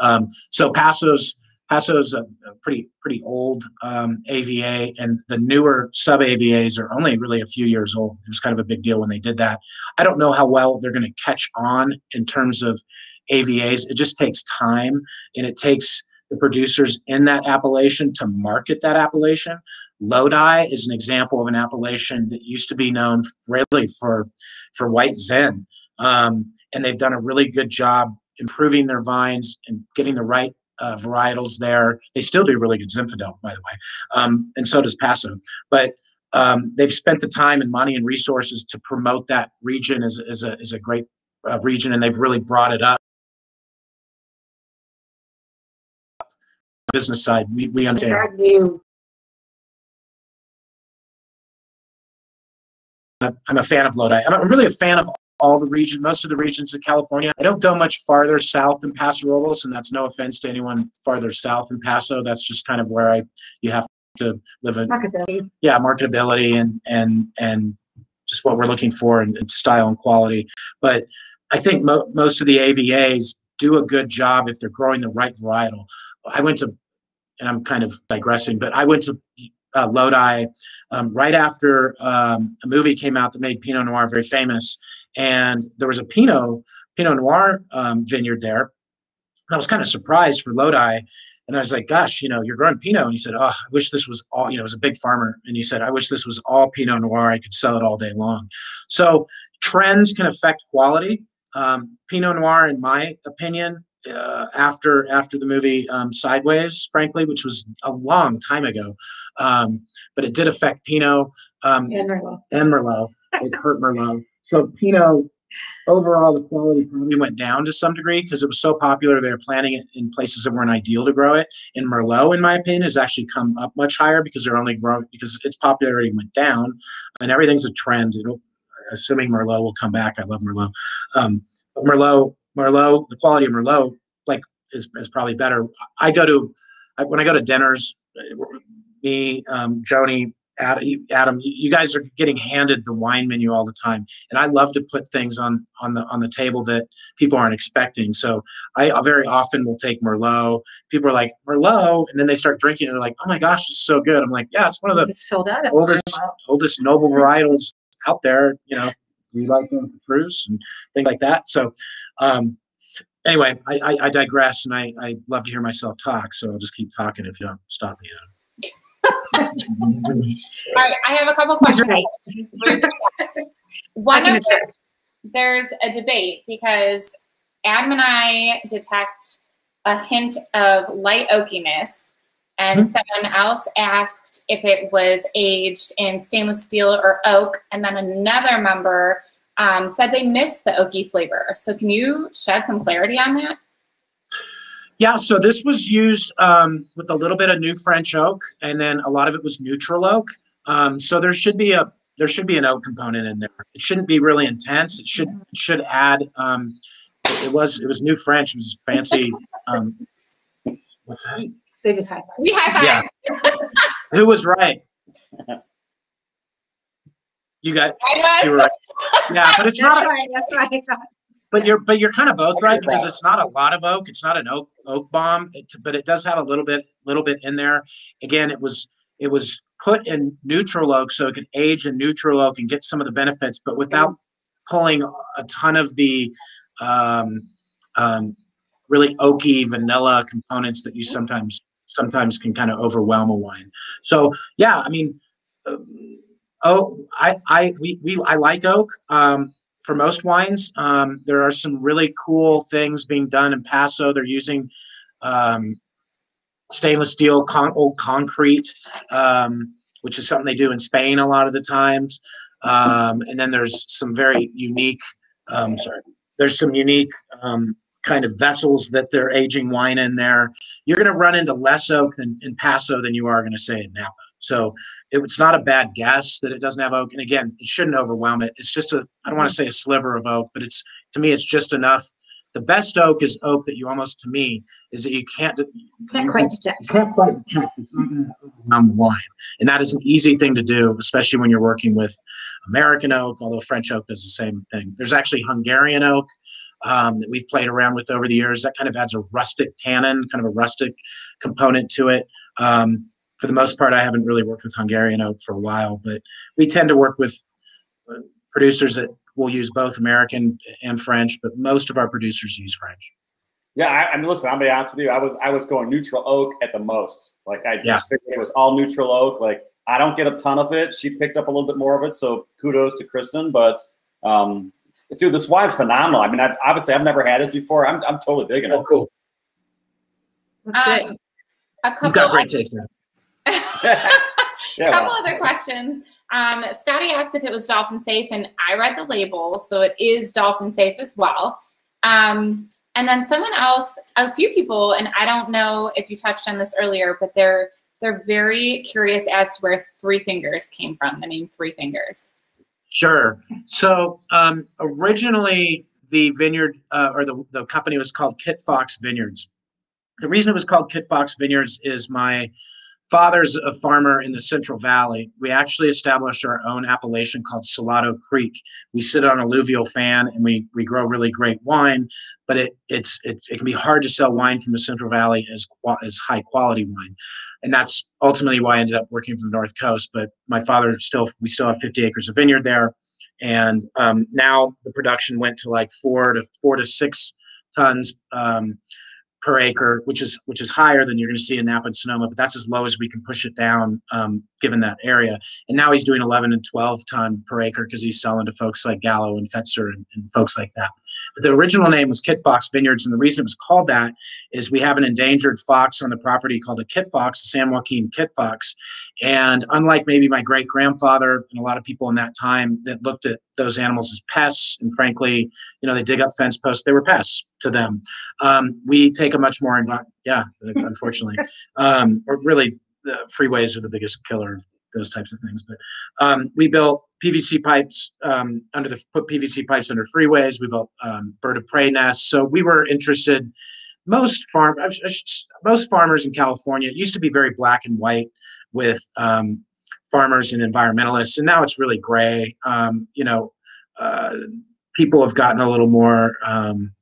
Um, so Paso's Paso's a, a pretty pretty old um, AVA, and the newer sub AVAs are only really a few years old. It was kind of a big deal when they did that. I don't know how well they're going to catch on in terms of AVAs. It just takes time and it takes the producers in that appellation to market that appellation. Lodi is an example of an appellation that used to be known really for for white Zin, um, and they've done a really good job improving their vines and getting the right uh, varietals there. They still do really good Zinfandel, by the way, um, and so does Paso. But um, they've spent the time and money and resources to promote that region as, as, a, as a great uh, region, and they've really brought it up. Business side, we, we understand. You I'm a fan of Lodi. I'm really a fan of all the region, most of the regions of California. I don't go much farther south than Paso Robles, and that's no offense to anyone farther south than Paso. That's just kind of where I you have to live in. marketability. Yeah, marketability and and and just what we're looking for and, and style and quality. But I think mo- most of the AVAs do a good job if they're growing the right varietal. I went to, and I'm kind of digressing, but I went to uh, Lodi um, right after um, a movie came out that made Pinot Noir very famous, and there was a Pinot Pinot Noir um, vineyard there. And I was kind of surprised for Lodi, and I was like, "Gosh, you know, you're growing Pinot." And he said, "Oh, I wish this was all." You know, it was a big farmer, and he said, "I wish this was all Pinot Noir. I could sell it all day long." So trends can affect quality. Um, Pinot Noir, in my opinion, uh, after after the movie um, Sideways, frankly, which was a long time ago, um, but it did affect Pinot um, And Merlot. and Merlot. It hurt Merlot. So Pinot, overall, the quality probably went down to some degree because it was so popular. They were planting it in places that weren't ideal to grow it. And Merlot, in my opinion, has actually come up much higher because they're only growing because its popularity went down, and everything's a trend. It'll, assuming Merlot will come back. I love Merlot. Um, but Merlot, Merlot, the quality of Merlot, like, is, is probably better. I go to I, when I go to dinners, me, um, Joni, Adam, you guys are getting handed the wine menu all the time, and I love to put things on on the on the table that people aren't expecting. So I very often will take Merlot. People are like Merlot, and then they start drinking, and they're like, "Oh my gosh, it's so good!" I'm like, "Yeah, it's one of the sold out oldest Merlot. oldest noble varietals out there. You know, we like them for fruits and things like that. So, um, anyway, I, I, I digress, and I, I love to hear myself talk. So I'll just keep talking if you don't stop me. [LAUGHS] All right, I have a couple questions. right. [LAUGHS] One of which there's a debate because Adam and I detect a hint of light oakiness, and Mm-hmm. someone else asked if it was aged in stainless steel or oak, and then another member um, said they missed the oaky flavor. So, can you shed some clarity on that? Yeah, so this was used um, with a little bit of new French oak, and then a lot of it was neutral oak. Um, so there should be a there should be an oak component in there. It shouldn't be really intense. It should it should add. Um, it, it was it was new French. It was fancy. Um, what's that? They just high five. We high five. Yeah. Who was right? You got I you were right. Yeah, but it's [LAUGHS] That's not. A, right. That's right. but you're but you're kind of both right because it's not a lot of oak. It's not an oak oak bomb, it, but it does have a little bit little bit in there. Again, it was it was put in neutral oak so it could age in neutral oak and get some of the benefits, but without pulling a ton of the um, um, really oaky vanilla components that you sometimes sometimes can kind of overwhelm a wine. So yeah, I mean, um, oh, I I we, we I like oak. Um, for most wines. Um, there are some really cool things being done in Paso. They're using um, stainless steel, con- old concrete, um, which is something they do in Spain a lot of the times. Um, and then there's some very unique, um, sorry, there's some unique kind of vessels that they're aging wine in there. You're going to run into less oak in, in Paso than you are going to say in Napa. So it, it's not a bad guess that it doesn't have oak. And again, it shouldn't overwhelm it. It's just a, I don't want to say a sliver of oak, but it's, to me, it's just enough. The best oak is oak that you almost, to me, is that you can't, Can't quite detect. you can't quite detect. It's not going to overwhelm the wine. And that is an easy thing to do, especially when you're working with American oak, although French oak does the same thing. There's actually Hungarian oak um, that we've played around with over the years. That kind of adds a rustic tannin, kind of a rustic component to it. Um, for the most part, I haven't really worked with Hungarian oak for a while, but we tend to work with uh, producers that will use both American and French, but most of our producers use French. Yeah, I, I mean, listen. I'll be honest with you. I was I was going neutral oak at the most. Like I just Yeah. figured it was all neutral oak. Like I don't get a ton of it. She picked up a little bit more of it, so kudos to Kristen. But um, dude, this wine's phenomenal. I mean, I, obviously I've never had this before. I'm I'm totally digging Oh, it. Oh, cool. Good. Um, a You've got great taste. man. Yeah, couple well, other questions. Um, Scotty asked if it was dolphin safe, and I read the label, so it is dolphin safe as well. Um, and then someone else, a few people, and I don't know if you touched on this earlier, but they're they're very curious as to where Three Fingers came from. The name Three Fingers. Sure. So um, originally, the vineyard uh, or the, the company was called Kit Fox Vineyards. The reason it was called Kit Fox Vineyards is my father's a farmer in the Central Valley. We actually established our own appellation called Salado Creek. We sit on alluvial fan and we we grow really great wine, but it it's it, it can be hard to sell wine from the Central Valley as as high quality wine, and that's ultimately why I ended up working from the North Coast. But my father still we still have 50 acres of vineyard there, and um, now the production went to like four to four to six tons. Um, per acre, which is which is higher than you're going to see in Napa and Sonoma, but that's as low as we can push it down, um, given that area. And now he's doing 11 and 12 ton per acre because he's selling to folks like Gallo and Fetzer and, and folks like that. But the original name was Kit Fox Vineyards, and the reason it was called that is we have an endangered fox on the property called the Kit Fox, the San Joaquin Kit Fox. And unlike maybe my great grandfather and a lot of people in that time that looked at those animals as pests, and frankly, you know, they dig up fence posts, they were pests to them. Um, we take a much more, yeah, [LAUGHS] unfortunately, um, or really, the freeways are the biggest killer of those types of things. But um, we built PVC pipes um, under the put PVC pipes under freeways. We built um, bird of prey nests. So we were interested. Most farm, most farmers in California it used to be very black and white with um, farmers and environmentalists, and now it's really gray. Um, you know, uh, people have gotten a little more um,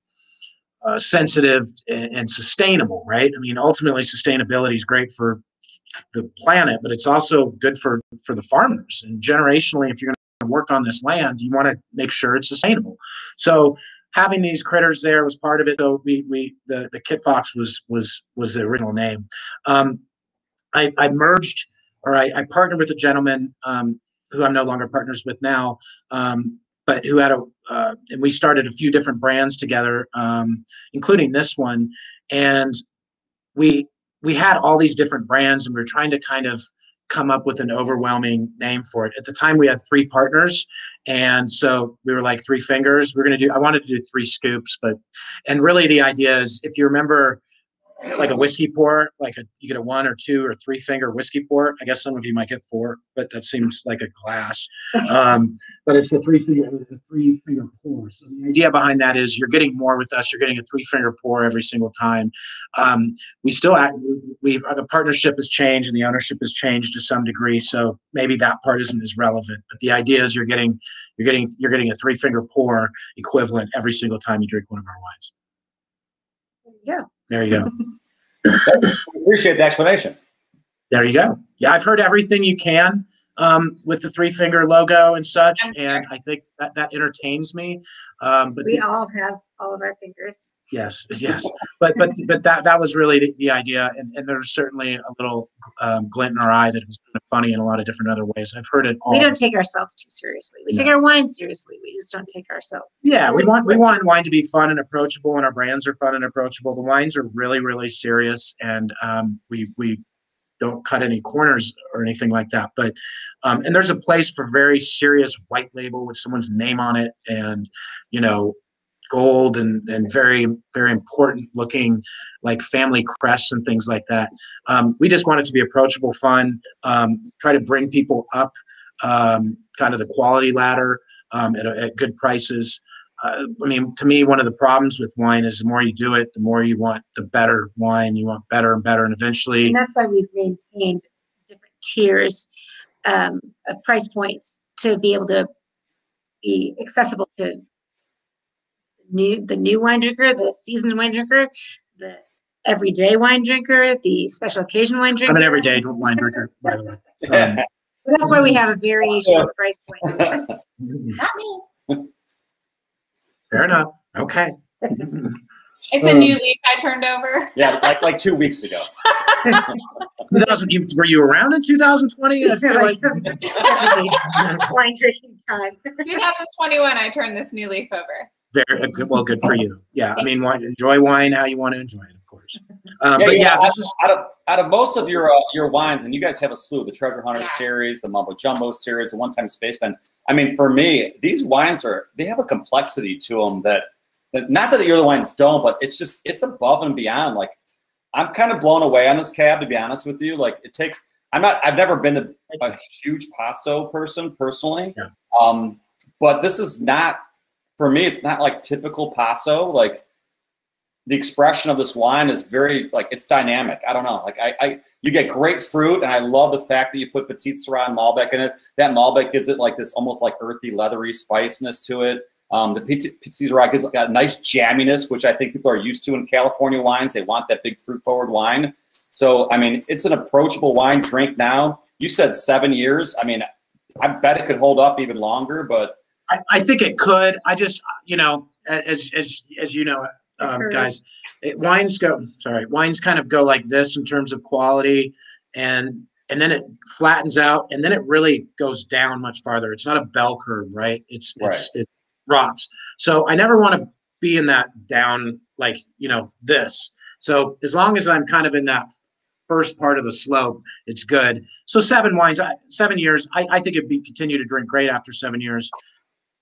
uh, sensitive and, and sustainable, right? I mean, ultimately, sustainability is great for the planet, but it's also good for for the farmers. And generationally, if you're going to work on this land, you want to make sure it's sustainable. So having these critters there was part of it. So we we the the Kit Fox was was was the original name. Um, I, I merged or I, I partnered with a gentleman um, who I'm no longer partners with now, um, but who had a uh, and we started a few different brands together, um, including this one, and we we had all these different brands and we were trying to kind of come up with an overwhelming name for it. At the time, we had three partners, and so we were like three fingers. We going to do. I wanted to do three scoops, but and really the idea is if you remember like a whiskey pour, like a you get a one or two or three finger whiskey pour. I guess some of you might get four, but that seems like a glass. Um, but it's the three finger the three finger pour. So the idea behind that is you're getting more with us. You're getting a three finger pour every single time. Um, we still act, we the partnership has changed and the ownership has changed to some degree. So maybe that part isn't as relevant. But the idea is you're getting you're getting you're getting a three finger pour equivalent every single time you drink one of our wines. Yeah. There you go. [LAUGHS] appreciate the explanation. There you go. Yeah, I've heard everything you can um, with the three finger logo and such, and I think that that entertains me. Um, but We the- all have all of our fingers. yes, [LAUGHS] yes, but but but that that was really the, the idea, and, and there's certainly a little um, glint in our eye that was kind of funny in a lot of different other ways. I've heard it all. We don't take ourselves too seriously. We take our wine seriously. We just don't take ourselves. too Yeah, we want we want wine to be fun and approachable, and our brands are fun and approachable. The wines are really really serious, and um, we we don't cut any corners or anything like that. But um, and there's a place for very serious white label with someone's name on it, and you know gold and and very very important looking like family crests and things like that. Um, we just want it to be approachable, fun. Um, try to bring people up um, kind of the quality ladder um, at, at good prices. Uh, I mean, to me, one of the problems with wine is the more you do it, the more you want the better wine. You want better and better, and eventually, And that's why we've maintained different tiers um, of price points to be able to be accessible to new the new wine drinker, the seasoned wine drinker, the everyday wine drinker, the special occasion wine drinker. I'm an everyday wine drinker, by the way. Um, that's why we have a variation [LAUGHS] of price point. [LAUGHS] Not me. Fair enough. Okay. [LAUGHS] It's a Um, new leaf I turned over. Yeah, like like two weeks ago. [LAUGHS] [LAUGHS] 2000, you, were you around in 2020? I feel like Wine drinking time. 2021, I turned this new leaf over. very uh, good. Well, good for you. Yeah, I mean, wine, enjoy wine how you want to enjoy it, of course. Um, but yeah, this is out of out of most of your uh, your wines, and you guys have a slew: the Treasure Hunter Yeah. series, the Mumbo Jumbo series, the One Time Space Spaceman. I mean, for me, these wines are they have a complexity to them that, that not that the other wines don't, but it's just it's above and beyond. Like I'm kind of blown away on this cab, to be honest with you. Like it takes. I'm not. I've never been a, a huge Paso person personally. Yeah. Um, but this is not for me. It's not like typical Paso. Like the expression of this wine is very like it's dynamic. I don't know. Like I, I you get great fruit, and I love the fact that you put Petite Sirah and Malbec in it. That Malbec gives it like this almost like earthy, leathery spiciness to it. Um, the Petit, Petite Sirah gives got a nice jamminess, which I think people are used to in California wines. They want that big fruit forward wine. So I mean, it's an approachable wine. Drink now. You said seven years. I mean, I bet it could hold up even longer, but I, I think it could. I just, you know, as as as you know, um, guys, it, wines go. Sorry, wines kind of go like this in terms of quality, and and then it flattens out, and then it really goes down much farther. It's not a bell curve, right? It's it's it drops. So I never want to be in that down, like you know, this. So as long as I'm kind of in that first part of the slope, it's good. So seven wines, I- seven years. I, I think it'd be continue to drink great after seven years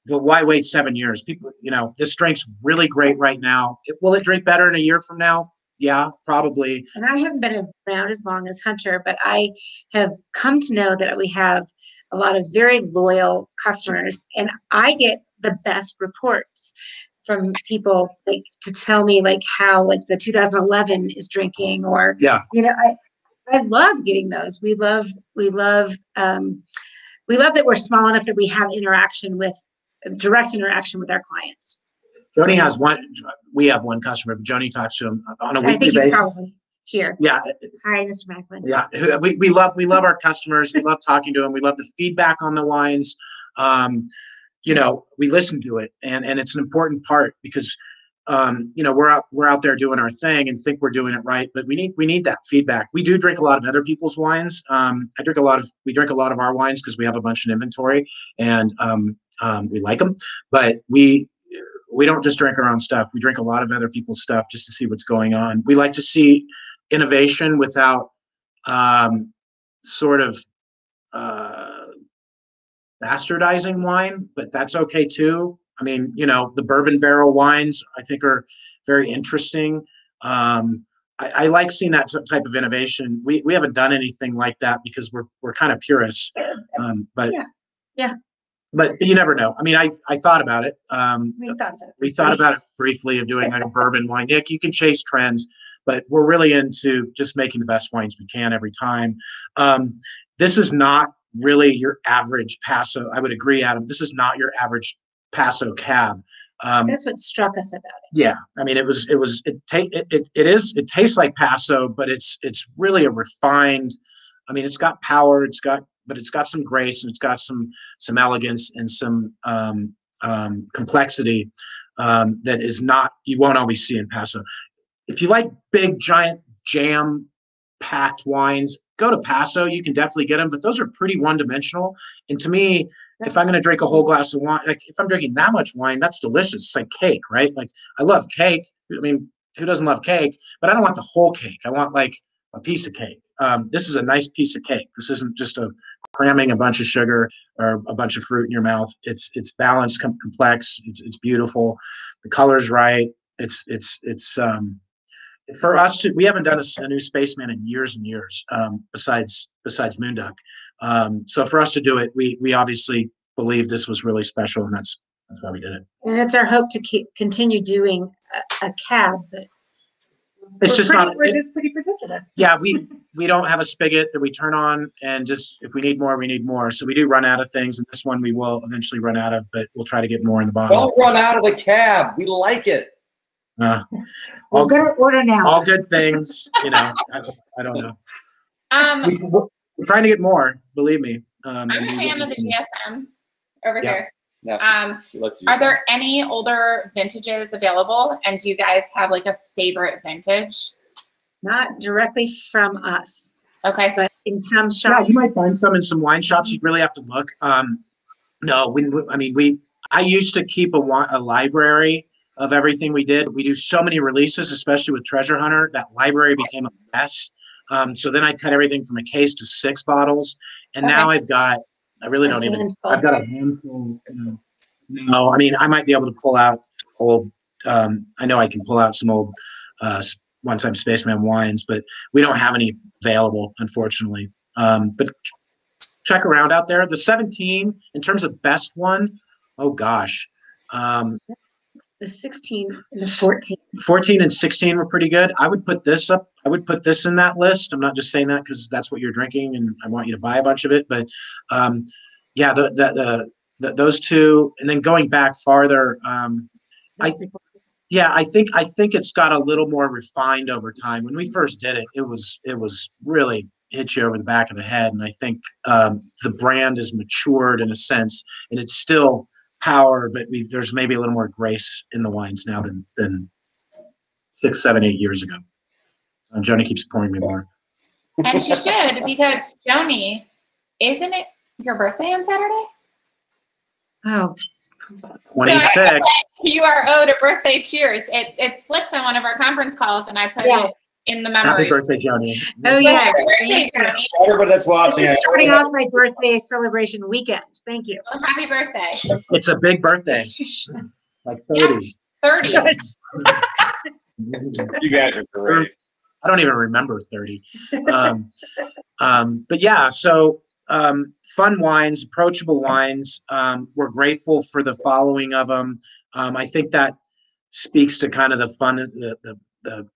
but why wait seven years? People, you know, this drink's really great right now. It, will it drink better in a year from now? Yeah, probably. And I haven't been around as long as Hunter, but I have come to know that we have a lot of very loyal customers, and I get the best reports from people like to tell me like how like the 2011 is drinking or Yeah. you know I I love getting those. We love we love um, we love that we're small enough that we have interaction with direct interaction with our clients. Joni has one. We have one customer. but Joni talks to him on a weekly think he's basis. probably here. Yeah, Hi, Mr. Macklin. yeah. We, we love we love our customers. We love talking to them. We love the feedback on the wines. Um, you know, we listen to it, and and it's an important part because um, you know we're out we're out there doing our thing and think we're doing it right, but we need we need that feedback. We do drink a lot of other people's wines. Um, I drink a lot of we drink a lot of our wines because we have a bunch in inventory and um, um, we like them, but we we don't just drink our own stuff. We drink a lot of other people's stuff just to see what's going on. We like to see innovation without um, sort of uh, bastardizing wine, but that's okay too. I mean, you know, the bourbon barrel wines I think are very interesting. Um, I, I like seeing that type of innovation. We we haven't done anything like that because we're we're kind of purists. Um, but Yeah. Yeah. But, you never know. I mean, I I thought about it. Um, We thought so. we thought about it briefly of doing like a bourbon wine. Nick, you can chase trends, but we're really into just making the best wines we can every time. Um, this is not really your average Paso. I would agree, Adam. This is not your average Paso cab. Um, That's what struck us about it. yeah, I mean, it was it was it ta- it, it it is it tastes like Paso, but it's it's really a refined. I mean, it's got power. It's got but it's got some grace and it's got some some elegance and some um, um, complexity um, that is not you won't always see in Paso. If you like big giant jam packed wines, go to Paso. You can definitely get them, but those are pretty one dimensional. And to me, if I'm going to drink a whole glass of wine, like if I'm drinking that much wine, that's delicious. It's like cake, right? Like I love cake. I mean, who doesn't love cake? But I don't want the whole cake. I want like a piece of cake. Um, this is a nice piece of cake. This isn't just a cramming a bunch of sugar or a bunch of fruit in your mouth. It's it's balanced, com- complex. It's it's beautiful. The color's right. It's it's it's um, for us to we haven't done a new spaceman in years and years. Um, besides besides Moonduck. Um, so for us to do it, we we obviously believe this was really special, and that's that's why we did it. And it's our hope to keep, continue doing a, a cab, but. It's we're just pretty- not- We're it- just pretty particular. Yeah, we we don't have a spigot that we turn on, and just if we need more, we need more. So we do run out of things, and this one we will eventually run out of, but we'll try to get more in the bottle. don't run out of the cab. We like it. Uh, [LAUGHS] We're all, gonna order now. all good things, you know. I, I don't know. Um, We, we're trying to get more. Believe me. Um, I'm and a we fan of the. GSM over Yeah. here. Yeah, she, Um, she lets you. are there any older vintages available? And do you guys have like a favorite vintage? Not directly from us, Okay. but in some Yeah, shops. you might find some in some wine shops. You'd really have to look. Um, no, we, we- I mean, we, I used to keep a, a library of everything we did. We do so many releases, especially with Treasure Hunter, that library became a mess. Um, so then I cut everything from a case to six bottles. And now I've got, I really don't even. I've got a handful. You know. No, I mean, I might be able to pull out old, um, I know I can pull out some old, uh, one-time Spaceman wines, but we don't have any available, unfortunately. Um, but check around out there. The 17, in terms of best one, oh gosh, um, The 16 and the 14. 14 and 16 were pretty good. I would put this up. I would put this in that list. I'm not just saying that because that's what you're drinking, and I want you to buy a bunch of it. But um, yeah, the, the the the those two, and then going back farther, um, I- think yeah, I think I think it's got a little more refined over time. When we first did it, it was it was really hit you over the back of the head, and I think um, the brand is matured in a sense, and it's still power, but we there's maybe a little more grace in the wines now than than six, seven, eight years ago. Uh, Joni keeps pouring me more. And she should because Joni, isn't it your birthday on Saturday? Oh, 26. You are owed a birthday cheers. It it slipped on one of our conference calls, and I put Yeah. it in the Happy birthday, Johnny. Oh, yes. Happy birthday, thank you. Joni. Everybody that's watching. this watching, is starting off my birthday celebration weekend. Thank you. Well, happy birthday. It's a big birthday, [LAUGHS] like 30. 30. [LAUGHS] you guys are great. I don't even remember 30. Um, um, but yeah, so um, fun wines, approachable wines. Um, we're grateful for the following of them. Um, I think that speaks to kind of the fun, the, the, the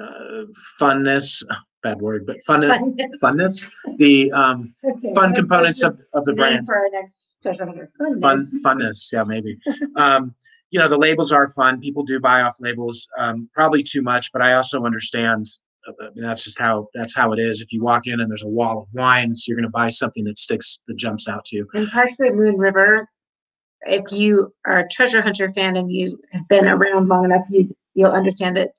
uh, funness, bad word, but funness, funness, the um, Okay, fun that's- components of, of the brand. For our next. Funness. fun funness yeah maybe [LAUGHS] um you know the labels are fun people do buy off labels um probably too much but i also understand uh, I mean, that's just how that's how it is if you walk in and there's a wall of wines you're going to buy something that sticks that jumps out to you And partially Moon River, if you are a treasure hunter fan and you have been around long enough, you, you'll understand that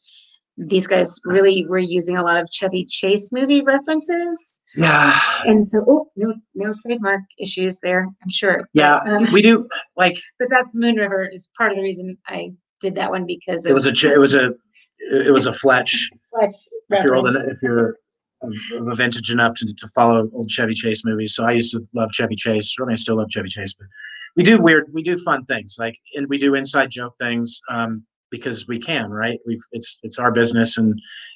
these guys really were using a lot of Chevy Chase movie references. yeah And so, oh, no, no trademark issues there, I'm sure. yeah Um, we do like But that's Moon River is part of the reason I did that one because it was a it was a it was a fletch Fletch if you're old enough, if you're of of a vintage enough to, to follow old Chevy Chase movies. So I used to love Chevy Chase. Certainly, I still love Chevy Chase, but we do weird, we do fun things like, and we do inside joke things um, because we can, right? We've it's it's our business, and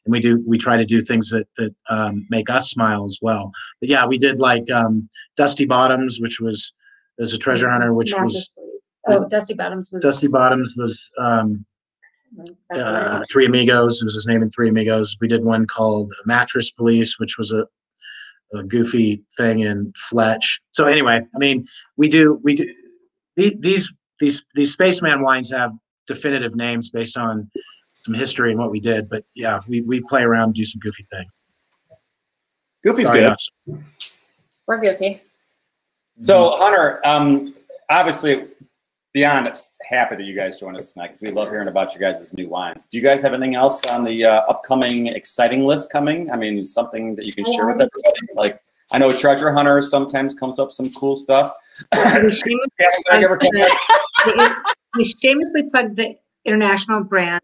and we do we try to do things that that um, make us smile as well. But yeah, we did like um, Dusty Bottoms, which was was a treasure hunter, which Mattress was. Oh, Dusty Bottoms was. Dusty Bottoms was um, uh, Three Amigos. It was his name in Three Amigos. We did one called Mattress Police, which was a, a goofy thing in Fletch. So anyway, I mean, we do we do these these these spaceman wines have definitive names based on some history and what we did. But yeah, we we play around, and do some goofy thing. Goofy's Sorry, good. us. We're goofy. So, Hunter, um, obviously, beyond happy that you guys joined us tonight because we love hearing about you guys' new wines. Do you guys have anything else on the uh, upcoming exciting list coming? I mean, something that you can share with everybody? Like, I know Treasure Hunter sometimes comes up some cool stuff. [LAUGHS] [LAUGHS] We shamelessly Yeah, you ever come back? the- plugged the international brand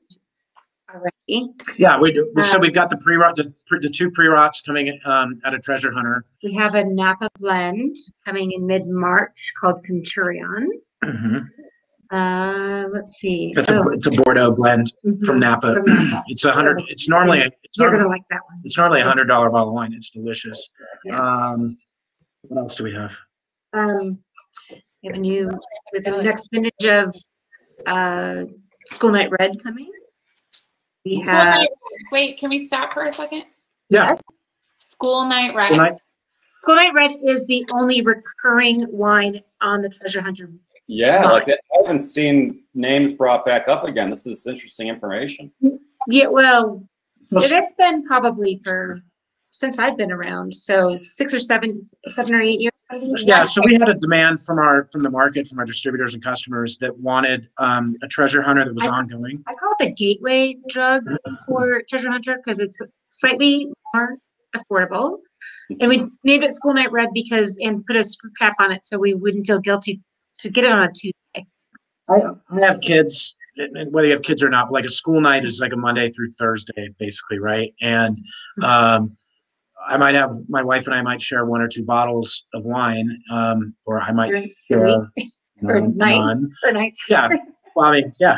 already. Yeah, we do. So Um, we've got the pre the, the two Priorats coming um, out of Treasure Hunter. We have a Napa blend coming in mid-March called Centurion. Mhm. Uh, let's see. It's a Oh, it's a Bordeaux blend from mhm, Napa. from Napa. It's a hundred. It's normally a, it's You're normally, gonna like that one. it's normally a hundred dollar bottle of wine. It's delicious. Um, What else do we have? Um, we have a new, with the next vintage of, uh, School Night Red coming. We School have, night. Wait, can we stop for a second? Yeah. Yes. School night red. Good night. School Night Red is the only recurring wine on the Treasure Hunter. Yeah, like that. I haven't seen names brought back up again. This is interesting information. Yeah, well, Well, it's been probably for since I've been around. So six or seven, seven or eight years. Yeah, so we had a demand from our, from the market, from our distributors and customers that wanted um, a treasure hunter that was I- ongoing. I call it the gateway drug for treasure hunter because it's slightly more affordable. And we named it School Night Red because, and put a screw cap on it so we wouldn't feel guilty to get it on a Tuesday. I, So, I have kids, whether you have kids or not, like a school night is like a Monday through Thursday, basically, right? And um, I might have my wife and I might share one or two bottles of wine, um, or I might during share [LAUGHS] or night. none. or night. Yeah, [LAUGHS] well, I mean, yeah.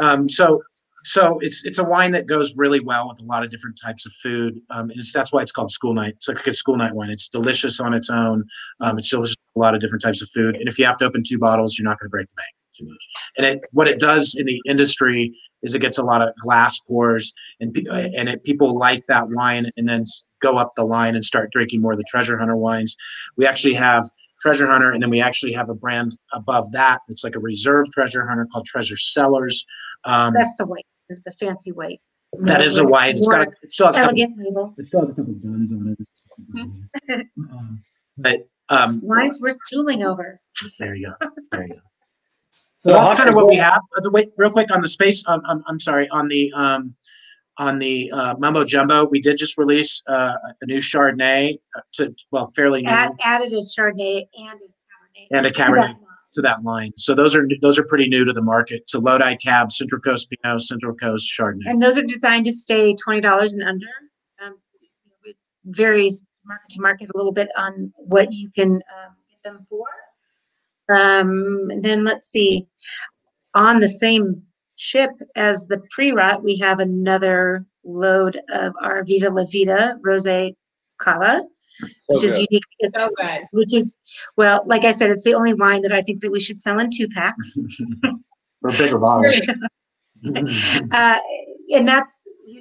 Um, so, so it's it's a wine that goes really well with a lot of different types of food. Um, and it's, that's why it's called school night. It's like a school night wine. It's delicious on its own. Um, it's delicious with a lot of different types of food. And if you have to open two bottles, you're not going to break the bank too much. And it what it does in the industry is it gets a lot of glass pours, and and it, people like that wine, and then go up the line and start drinking more of the treasure hunter wines. We actually have treasure hunter and then we actually have a brand above that it's like a reserve treasure hunter called treasure sellers um, That's the white, the fancy white. that is a white it's got a, it still has a couple, Elegant label. it still has a couple guns on it um, [LAUGHS] but um Wine's worth cooling over. there you go there you go So so that's kind of what we have the wait real quick on the space um, I'm, I'm sorry on the um on the uh, mumbo jumbo we did just release uh, a new chardonnay uh, to well fairly new Add, added a Chardonnay and a Cabernet. And a to that Cabernet. line. to that line. So those are those are pretty new to the market. So Lodi Cab, Central Coast Pinot, Central Coast Chardonnay. And those are designed to stay twenty dollars and under. Um, It varies market to market a little bit on what you can um, get them for. Um, and then let's see, on the same ship as the Priorat, we have another load of our Viva La Vida Rosé Cava, So which is unique. It's, So good. which is, well, like I said, it's the only wine that I think that we should sell in two packs. [LAUGHS] Or bigger bottles. [LAUGHS] Uh, and that's,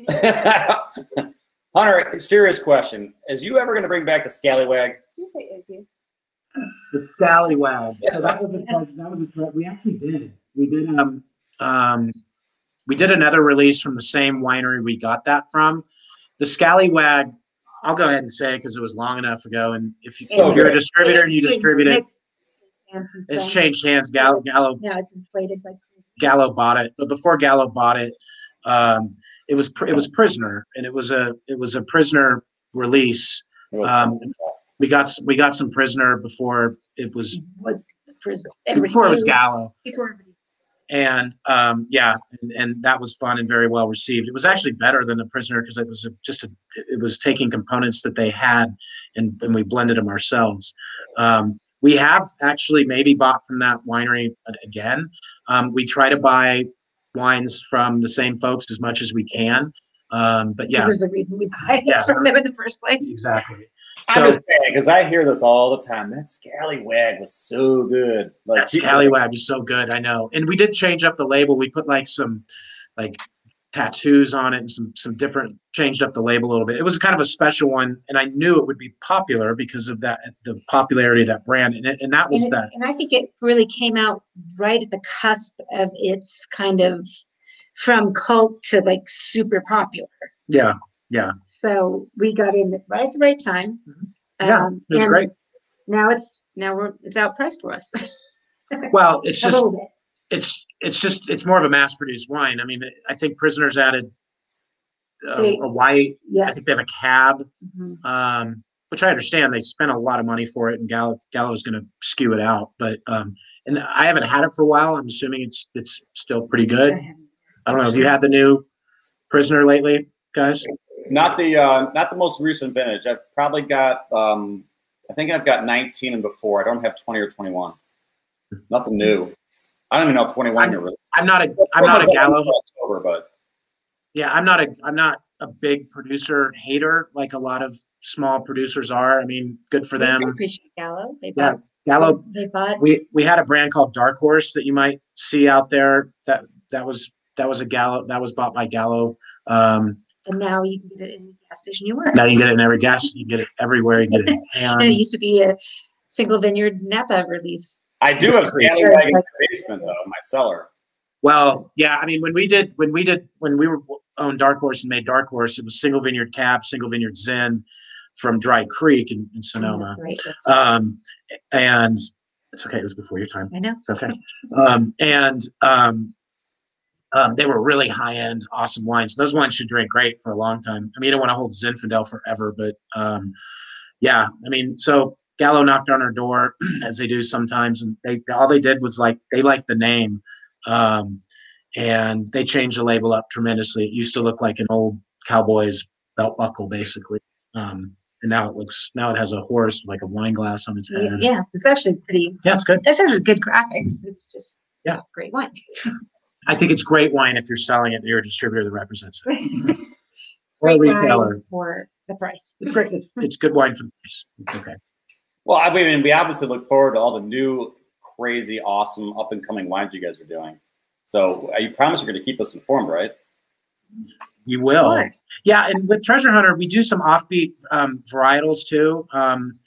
[LAUGHS] Hunter, serious question. Is you ever going to bring back the scallywag? Did you say Izzy? The Scallywag. So that was a that was a we actually did. We did um um we did another release from the same winery we got that from. The Scallywag, I'll go ahead and say because it was long enough ago. And if, you, So if you're a distributor and you It's- distribute it, it's- since it's then. changed hands. Gallo Gallo Now it's inflated like. Gallo bought it, but before Gallo bought it, um, it was it was prisoner, and it was a it was a prisoner release. Um, fun. We got s- we got some prisoner before it was Was the prison. everybody before it was knew- Gallo, before everybody- and um, yeah, and, and that was fun and very well received. It was actually better than the prisoner because it was a, just a, it was taking components that they had and and we blended them ourselves. Um, we have actually maybe bought from that winery a- again. Um, we try to buy wines from the same folks as much as we can. Um, but yeah, This is the reason we buy Yeah. it from them in the first place. exactly. I'm So just saying because I hear this all the time. That scallywag was so good. Like that scallywag is so good. I know. And we did change up the label. We put like some like tattoos on it and some some different changed up the label a little bit. It was kind of a special one, and I knew it would be popular because of that the popularity of that brand. And it, and that was And, it- that. and I think it really came out right at the cusp of its kind of from cult to like super popular. Yeah, yeah, So we got in right at the right time. Yeah, Um, it was great. Now it's now we're it's outpriced for us [LAUGHS] Well, it's just it's it's just it's more of a mass produced wine. I mean, I think Prisoners added a, They- a white. I think they have a cab. Mhm. um, which I understand they spent a lot of money for it, and Gallo Gallo is going to skew it out. But um, and I haven't had it for a while. I'm assuming it's it's still pretty good. I don't know. Have you had the new Prisoner lately, guys? Not the uh, not the most recent vintage. I've probably got um, I think I've got 19 and before. I don't have 20 or 21. Nothing new. I don't even know if 21 are really. I'm not a I'm not a Gallo. October, but Yeah, I'm not a I'm not a big producer hater like a lot of small producers are. I mean, good for We them. appreciate Gallo. They Yeah, bought. Gallo They bought. we we had a brand called Dark Horse that you might see out there. That that was that was a Gallo that was bought by Gallo. Um, And now you can get it in the gas station you work. now you can get it in every gas. You can get it everywhere. You get it. [LAUGHS] And it used to be a single vineyard Napa release. I do have scallywag in the basement though, my cellar. well, yeah. I mean, when we did when we did when we were owned Dark Horse and made Dark Horse, it was single vineyard cab, single vineyard Zin from Dry Creek in, in Sonoma. That's right, that's- Um, and it's okay. It was before your time. I know. It's okay. Um, and um, um, they were really high end, awesome wines. Those wines should drink great for a long time. I mean, I don't want to hold Zinfandel forever, but um, yeah, I mean, so Gallo knocked on our door [CLEARS THROAT] as they do sometimes, and they all they did was like they liked the name, um, and they changed the label up tremendously. It used to look like an old cowboy's belt buckle, basically. Um, and now it looks now it has a horse like a wine glass on its head. Yeah, it's actually pretty, yeah it's good. that's actually good graphics. It's just. Yeah. Great wine. [LAUGHS] I think it's great wine if you're selling it to a distributor that represents it. [LAUGHS] Or a Great wine retailer. For the price. It's great. It's, [LAUGHS] it's good wine for the price. It's okay. Well, I mean, we obviously look forward to all the new, crazy, awesome, up and coming wines you guys are doing. So you promise you're going to keep us informed, right? You will. Yeah, and with Treasure Hunter, we do some offbeat um, varietals too. Um,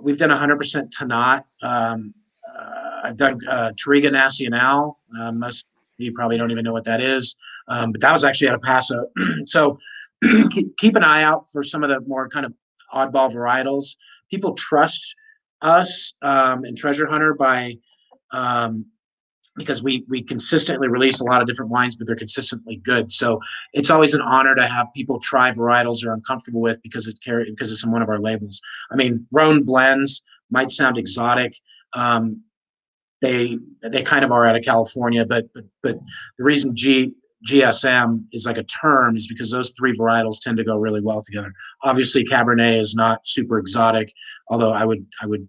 we've done 100% Tannat. Um, uh, I've done uh, Touriga Nacional. Uh, most of you probably don't even know what that is, um, but that was actually at a Paso. [CLEARS THROAT] so [CLEARS THROAT] keep, an eye out for some of the more kind of oddball varietals. People trust us um, in Treasure Hunter by um, because we we consistently release a lot of different wines, but they're consistently good. So it's always an honor to have people try varietals they're uncomfortable with because it carry because it's in one of our labels. I mean, Rhone blends might sound exotic. Um, they they kind of are out of California, but but but the reason G GSM is like a term is because those three varietals tend to go really well together. Obviously, Cabernet is not super exotic, although I would I would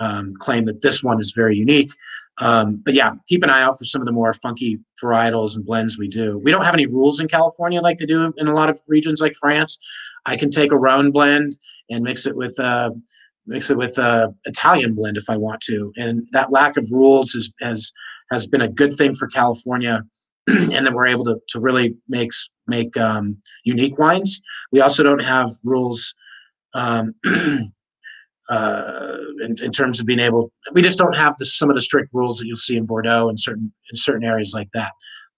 um, claim that this one is very unique. Um, but yeah, keep an eye out for some of the more funky varietals and blends we do. We don't have any rules in California like they do in a lot of regions like France. I can take a Rhone blend and mix it with uh, mix it with a Italian blend if I want to, and that lack of rules has has has been a good thing for California. [CLEARS THROAT] and then we're able to, to really make make um, unique wines. We also don't have rules um, [CLEARS THROAT] uh, in, in terms of being able. We just don't have the, some of the strict rules that you'll see in Bordeaux and certain in certain areas like that.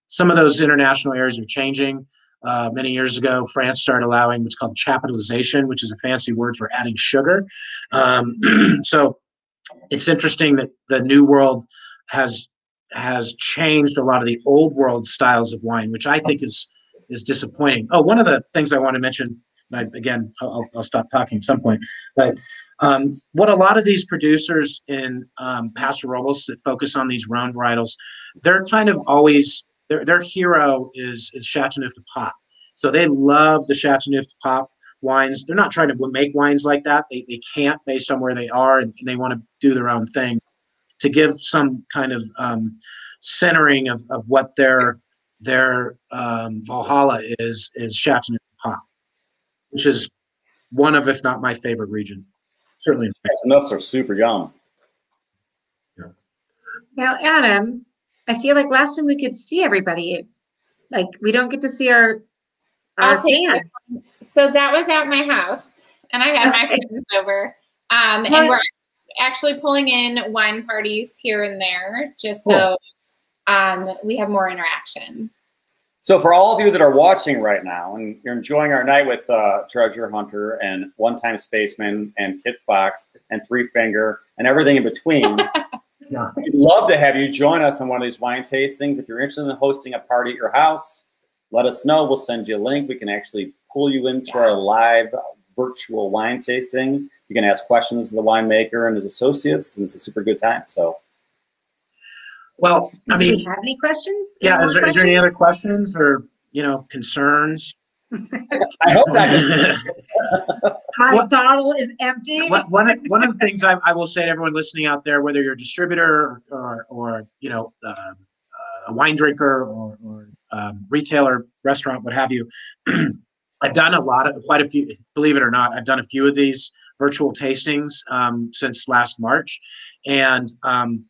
Some of those international areas are changing. Uh, many years ago, France started allowing what's called chaptalization, which is a fancy word for adding sugar. Um, [CLEARS THROAT] so it's interesting that the New World has has changed a lot of the old world styles of wine, which I think is is disappointing. Oh, one of the things I want to mention, I, again, I'll, I'll stop talking at some point, but um, what a lot of these producers in um, Paso Robles that focus on these Rhone varietals, they're kind of always their their hero is is Chateauneuf de Pop. So they love the Chateauneuf-du-Pape wines. They're not trying to make wines like that. They they can't based on where they are, and, and they want to do their own thing to give some kind of um, centering of, of what their their um, Valhalla is is Chateauneuf-du-Pape, which is one of, if not my favorite region. Certainly. in France. Nuts are super yum. Now, Adam, I feel like last time we could see everybody, like we don't get to see our our fans. So that was at my house, and I had my [LAUGHS] Okay. friends over. Um, and we're actually pulling in wine parties here and there, just so um, we have more interaction. So for all of you that are watching right now and you're enjoying our night with uh, Treasure Hunter and One Time Spaceman and Kit Fox and Three Finger and everything in between, [LAUGHS] Yeah. we'd love to have you join us on one of these wine tastings. If you're interested in hosting a party at your house, let us know. We'll send you a link. We can actually pull you into our live virtual wine tasting. You can ask questions of the winemaker and his associates, and it's a super good time. So Well, I Do mean, we have any questions? yeah. Any Is more there, is there any other questions? questions or you know concerns? I hope that. [LAUGHS] My What- bottle is empty. one, one, of- one of the things I, I will say to everyone listening out there, whether you're a distributor or, or, or you know, uh, a wine drinker or, or um, retailer, restaurant, what have you, [CLEARS THROAT] I've done a lot of, quite a few, believe it or not, I've done a few of these virtual tastings um, since last March. And um,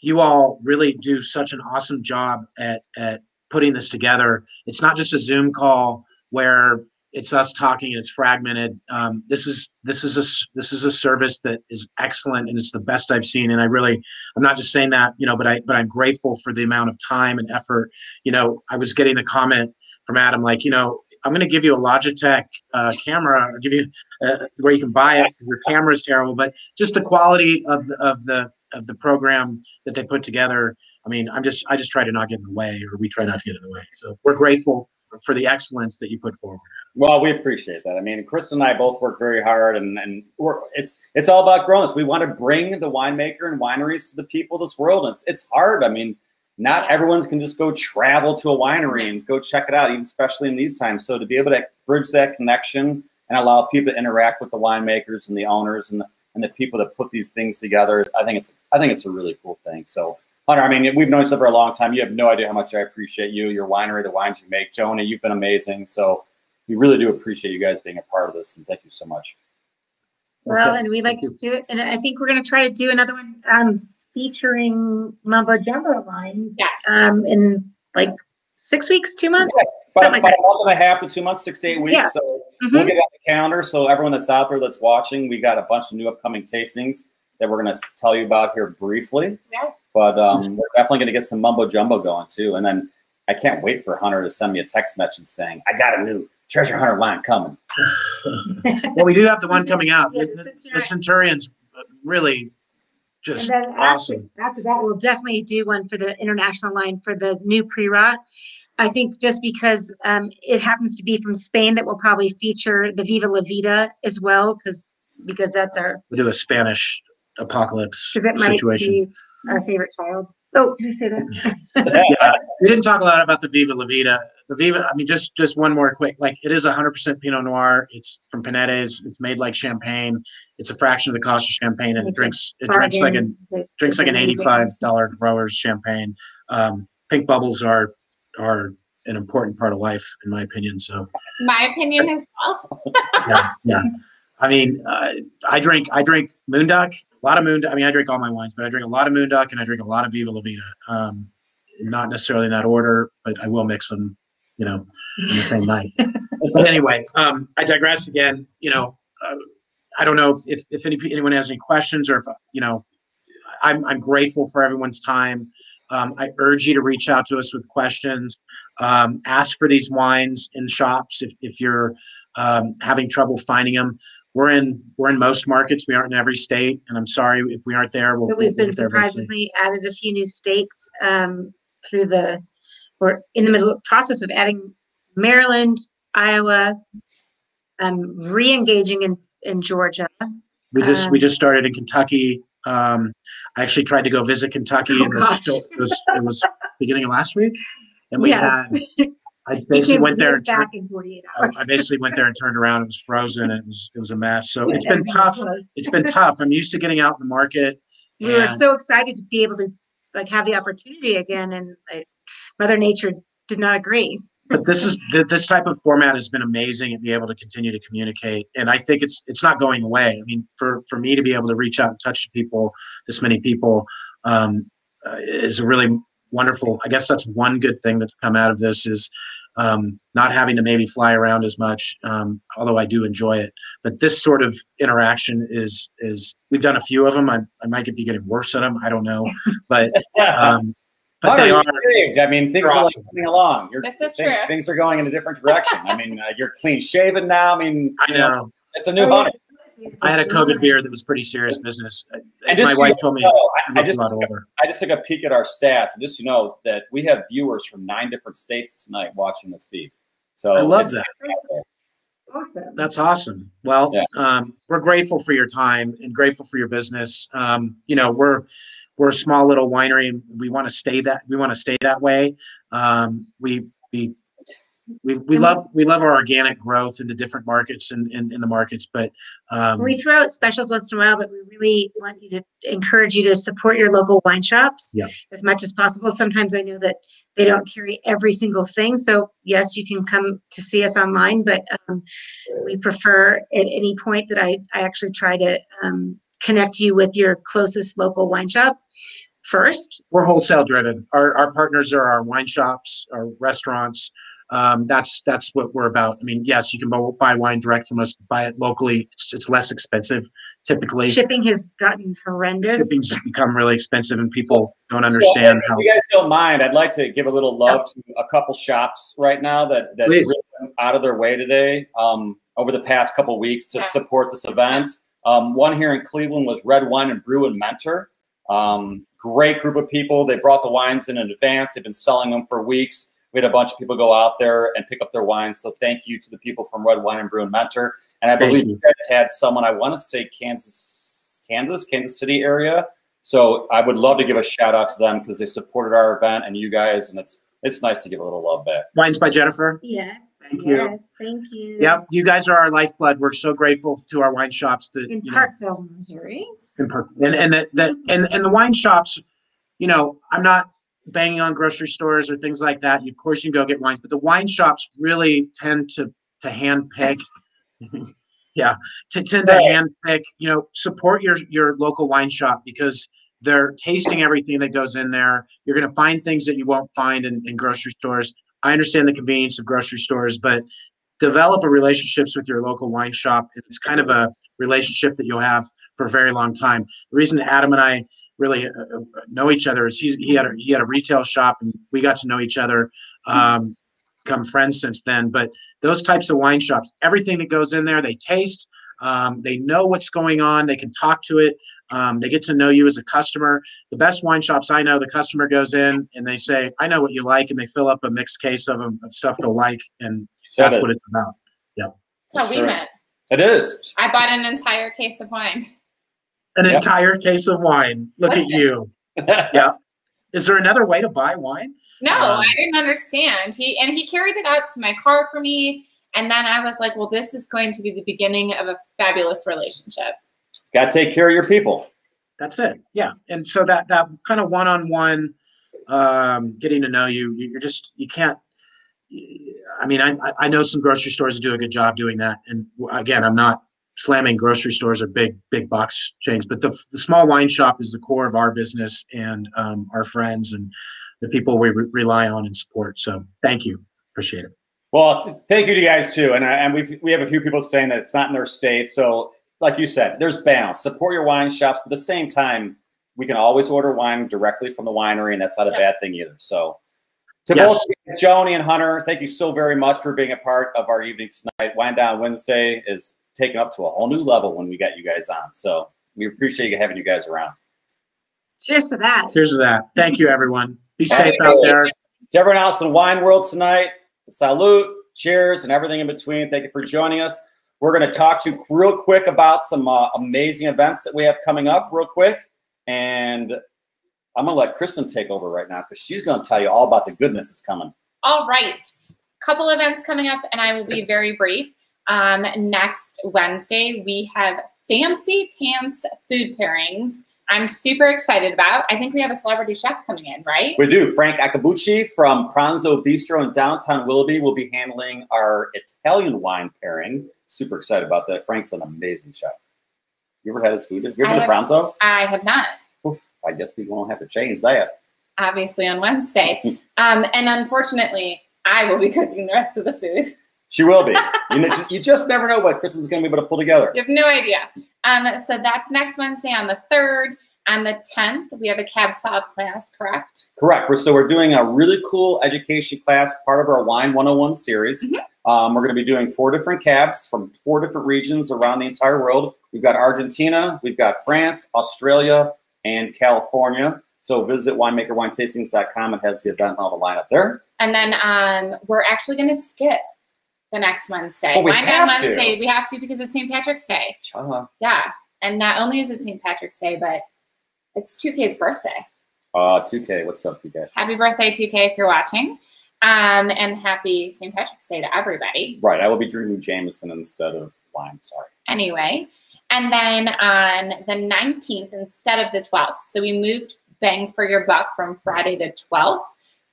you all really do such an awesome job at, at putting this together. It's not just a Zoom call where it's us talking and it's fragmented. Um, this is this is a this is a service that is excellent and it's the best I've seen. And I really, I'm not just saying that, you know, but I but I'm grateful for the amount of time and effort. You know, I was getting the comment from Adam, like you know, I'm going to give you a Logitech uh, camera, or give you uh, where you can buy it because your camera is terrible, but just the quality of the of the of the program that they put together. I mean, I'm just I just try to not get in the way, or we try not to get in the way. So we're grateful for the excellence that you put forward. Well, we appreciate that. I mean, Chris and I both work very hard, and and we're, it's it's all about growing. We want to bring the winemaker and wineries to the people of this world. And it's it's hard. I mean, not everyone can just go travel to a winery and go check it out, even especially in these times. So to be able to bridge that connection and allow people to interact with the winemakers and the owners and the, and the people that put these things together, I think it's I think it's a really cool thing. So Hunter, I mean, we've known each other for a long time. You have no idea how much I appreciate you, your winery, the wines you make. Joni, you've been amazing. So we really do appreciate you guys being a part of this, and thank you so much. Well, Okay, and we like thank to do it, and I think we're gonna try to do another one, um, featuring Mumbo Jumbo line, Yes. um, in like six weeks, two months, About, something like about that. a month and a half to two months, six to eight weeks. Yeah. So Mhm. we'll get it on the calendar. So everyone that's out there that's watching, we got a bunch of new upcoming tastings that we're going to tell you about here briefly. Yeah. But um, we're definitely going to get some mumbo jumbo going too. And then I can't wait for Hunter to send me a text message saying, "I got a new Treasure Hunter line coming." [LAUGHS] Well, we do have the one coming out. Yeah, The, the the- Centurion. the Centurion's really And just then after, awesome. after that, we'll definitely do one for the international line for the new Priorat. I think just because um, it happens to be from Spain, that will probably feature the Viva La Vida as well, because because that's our We do a Spanish apocalypse because it might situation. be our favorite child. Oh, did I say that? [LAUGHS] yeah, we didn't talk a lot about the Viva La Vida. The Viva, I mean, just just one more quick, like it is 100% Pinot Noir. It's from Penedès. It's made like champagne. It's a fraction of the cost of champagne, and it It's a drinks it drinks like an Bargain. drinks like an $85 grower's champagne. Um, pink bubbles are are an important part of life, in my opinion. So My opinion as well. yeah, yeah. [LAUGHS] I mean, uh, I drink I drink Moonduck, a lot of Moonduck. I mean, I drink all my wines, but I drink a lot of Moonduck and I drink a lot of Viva La Vida. Um, not necessarily in that order, but I will mix them, you know, in the same night. [LAUGHS] But anyway, um, I digress again. You know, uh, I don't know if, if, if any, anyone has any questions or if, you know, I'm, I'm grateful for everyone's time. Um, I urge you to reach out to us with questions. Um, ask for these wines in shops if, if you're um, having trouble finding them. We're in we're in most markets. We aren't in every state, and I'm sorry if we aren't there. We'll, But we'll we've been there eventually. surprisingly added a few new states um, through the, we're in the middle of process of adding Maryland, Iowa, um, re-engaging in, in Georgia. We just we Um, just started in Kentucky. Um, I actually tried to go visit Kentucky. Oh, and it was, it was it was beginning of last week, and we Yes. had I basically went there and turned, back in 48 I hours. I basically went there and turned around. It was frozen. And it was it was a mess. So it's been tough. It's been tough. I'm used to getting out in the market. We were so excited to be able to like have the opportunity again and like, Mother Nature did not agree. but this is this type of format has been amazing and be able to continue to communicate and i think it's it's not going away i mean for for me to be able to reach out and touch people this many people um, uh, is a really wonderful i guess that's one good thing that's come out of this is um, not having to maybe fly around as much um, although i do enjoy it but this sort of interaction is is we've done a few of them i, I might be getting worse at them i don't know but [LAUGHS] um, but Hunter, they you're are saved. I mean, things they're like coming along. You're, This is things, true. things are going in a different direction. I mean, uh, you're clean shaven now. I mean, [LAUGHS] i you know it's a new yeah. Hunter. I had a COVID beer that was pretty serious business. Uh, And My wife told me know, I I, I just a lot older. I just took a peek at our stats, and just so you know that we have viewers from nine different states tonight watching this feed. So I love that. Awesome. That's awesome. Well, Yeah. um, we're grateful for your time and grateful for your business. Um, you know, we're we're a small little winery, and we want to stay that we want to stay that way. Um, we we we, we love we love our organic growth into different markets and in, in, the markets, but um, We throw out specials once in a while, but we really want you to encourage you to support your local wine shops Yeah. as much as possible. Sometimes I know that they don't carry every single thing. So yes, you can come to see us online, but um, we prefer at any point that I, I actually try to um, connect you with your closest local wine shop first. we're wholesale driven. Our our partners are our wine shops, our restaurants. Um, that's that's what we're about. I mean, yes, you can buy wine direct from us, buy it locally. It's, it's less expensive typically. Shipping has gotten horrendous. Shipping's become really expensive, and people don't understand so, how. If you guys don't mind, I'd like to give a little love to a couple shops right now that that really out of their way today um, over the past couple weeks to yeah. support this event. Um, one here in Cleveland was Red Wine and Brew and Mentor. Um, great group of people. They brought the wines in in advance. They've been selling them for weeks. We had a bunch of people go out there and pick up their wines. So thank you to the people from Red Wine and Brew and Mentor. And I believe you. you guys had someone, I want to say Kansas, Kansas, Kansas City area. So I would love to give a shout out to them because they supported our event and you guys, and it's it's nice to give a little love back. Wines by Jennifer. Yes. Thank yes, you. Thank you. Yep, you guys are our lifeblood. We're so grateful to our wine shops that in Parkville, know, Missouri. In Park, and and the, the and and the wine shops. You know, I'm not banging on grocery stores or things like that. Of course, you can go get wines, but the wine shops really tend to to hand pick. [LAUGHS] yeah, to tend to hand pick. You know, support your your local wine shop because they're tasting everything that goes in there. You're going to find things that you won't find in, in grocery stores. I understand the convenience of grocery stores, but develop a relationships with your local wine shop. It's kind of a relationship that you'll have for a very long time. The reason Adam and I really uh, uh know each other is he, he had a, he had a retail shop and we got to know each other, um, become friends since then. But those types of wine shops, everything that goes in there, they taste. Um, they know what's going on. They can talk to it. Um, they get to know you as a customer. The best wine shops I know, the customer goes in and they say, "I know what you like," and they fill up a mixed case of, of stuff they'll like, and that's it. what it's about. Yeah, that's how we met. It is. I bought an entire case of wine. An yep. entire case of wine. Look Listen. at you. [LAUGHS] yeah. Is there another way to buy wine? No, um, I didn't understand. He and he carried it out to my car for me. And then I was like, well, this is going to be the beginning of a fabulous relationship. Got to take care of your people. That's it. Yeah. And so that that kind of one-on-one um, getting to know you, you're just you can't. I mean, I I know some grocery stores do a good job doing that. And again, I'm not slamming grocery stores or big big box chains, but the the small wine shop is the core of our business and um, our friends and the people we re- rely on and support. So thank you. Appreciate it. Well, thank you to you guys too, and and we we have a few people saying that it's not in their state. So, like you said, there's balance. Support your wine shops, but at the same time, we can always order wine directly from the winery, and that's not a yeah. bad thing either. So, to yes. both Joni and Hunter, thank you so very much for being a part of our evening tonight. Wine Down Wednesday is taken up to a whole new level when we got you guys on. So we appreciate having you guys around. Cheers to that. Cheers to that. Thank you, everyone. Be safe out there. To everyone else in the wine world tonight, salute, cheers, and everything in between. Thank you for joining us. We're going to talk to you real quick about some uh, amazing events that we have coming up, real quick. And I'm going to let Kristen take over right now because she's going to tell you all about the goodness that's coming. All right. Couple events coming up, and I will be very brief. Um, next Wednesday, we have fancy pants food pairings I'm super excited about. I think we have a celebrity chef coming in, right? We do. Frank Accabucci from Pranzo Bistro in downtown Willoughby will be handling our Italian wine pairing. Super excited about that. Frank's an amazing chef. You ever had his food? Have you ever been to Pranzo? I have not. Oof, I guess we won't have to change that. Obviously on Wednesday. [LAUGHS] um, and unfortunately, I will be cooking the rest of the food. She will be. [LAUGHS] you, know, you just never know what Kristen's going to be able to pull together. You have no idea. Um, so that's next Wednesday on the 3rd. On the 10th, we have a cab sauv class, correct? Correct. So we're doing a really cool education class, part of our Wine 101 series. Mm-hmm. Um, we're going to be doing four different cabs from four different regions around the entire world. We've got Argentina, we've got France, Australia, and California. So visit winemakerwinetastings.com. It has the event and all the lineup there. And then um, we're actually going to skip the next Wednesday. Oh, we Wine have Wednesday. To. We have to because it's St. Patrick's Day. Uh-huh. Yeah. And not only is it St. Patrick's Day, but it's 2K's birthday. Uh, 2K. What's up, 2K? Happy birthday, 2K, if you're watching. Um, and happy St. Patrick's Day to everybody. Right. I will be drinking Jameson instead of wine. Sorry. Anyway. And then on the 19th instead of the 12th. So we moved Bang for Your Buck from Friday the 12th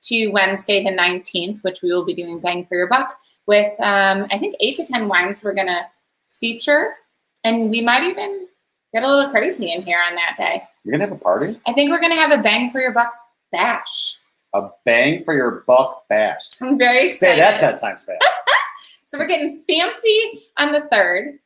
to Wednesday the 19th, which we will be doing Bang for Your Buck with, um, I think, eight to 10 wines we're going to feature. And we might even get a little crazy in here on that day. You're going to have a party? I think we're going to have a bang for your buck bash. A bang for your buck bash. I'm very Say excited. that 10 times fast. [LAUGHS] So we're getting fancy on the third.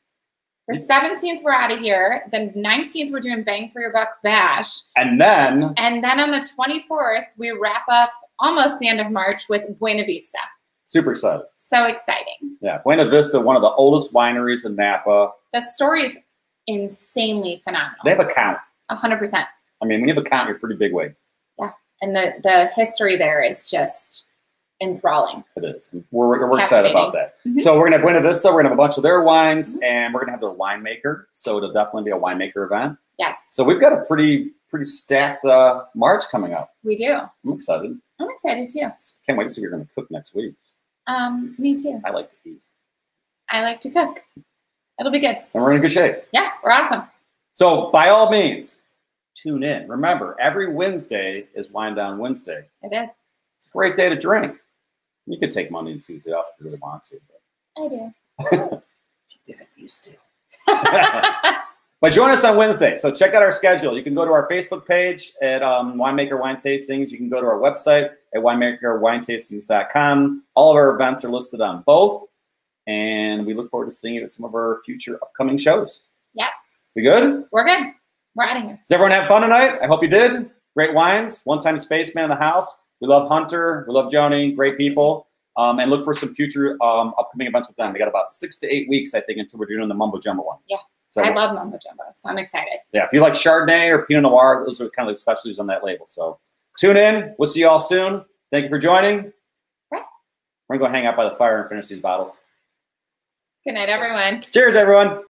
The 17th, we're out of here. The 19th, we're doing Bang for Your Buck Bash. And then And then on the 24th, we wrap up almost the end of March with Buena Vista. super excited. So exciting. Yeah, Buena Vista, one of the oldest wineries in Napa. The story is insanely phenomenal. They have a count. 100%. I mean, when you have a count, you're pretty big way. Yeah, and the, the history there is just enthralling. It is. We're, we're excited about that. Mhm. So we're gonna have Buena Vista. We're gonna have a bunch of their wines, and we're gonna have their winemaker. So it'll definitely be a winemaker event. Yes, So we've got a pretty pretty stacked uh, March coming up. we do. I'm excited. I'm excited too. Can't wait to see what you're gonna cook next week. Um, me too. I like to eat, I like to cook. It'll be good. and we're in good shape. Yeah, we're awesome. So by all means, tune in. Remember, every Wednesday is Wine Down Wednesday. It is. It's a great day to drink. You could take Monday and Tuesday off if you really want to. But I do. [LAUGHS] you didn't used to. [LAUGHS] But join us on Wednesday. So check out our schedule. You can go to our Facebook page at um, Winemaker Wine Tastings. You can go to our website at winemakerwinetastings.com. All of our events are listed on both. And we look forward to seeing you at some of our future upcoming shows. yes, We good? we're good. We're out of here. Does everyone have fun tonight? I hope you did. Great wines. One time spaceman in the house. We love Hunter. We love Joni. Great people. Um, and look for some future um, upcoming events with them. We got about six to eight weeks, I think, until we're doing the Mumbo Jumbo one. Yeah. So I love Mumbo Jumbo, so I'm excited. yeah, if you like Chardonnay or Pinot Noir, those are kind of the specialties on that label. So tune in. We'll see you all soon. Thank you for joining. Okay. We're gonna go hang out by the fire and finish these bottles. Good night, everyone. Cheers, everyone.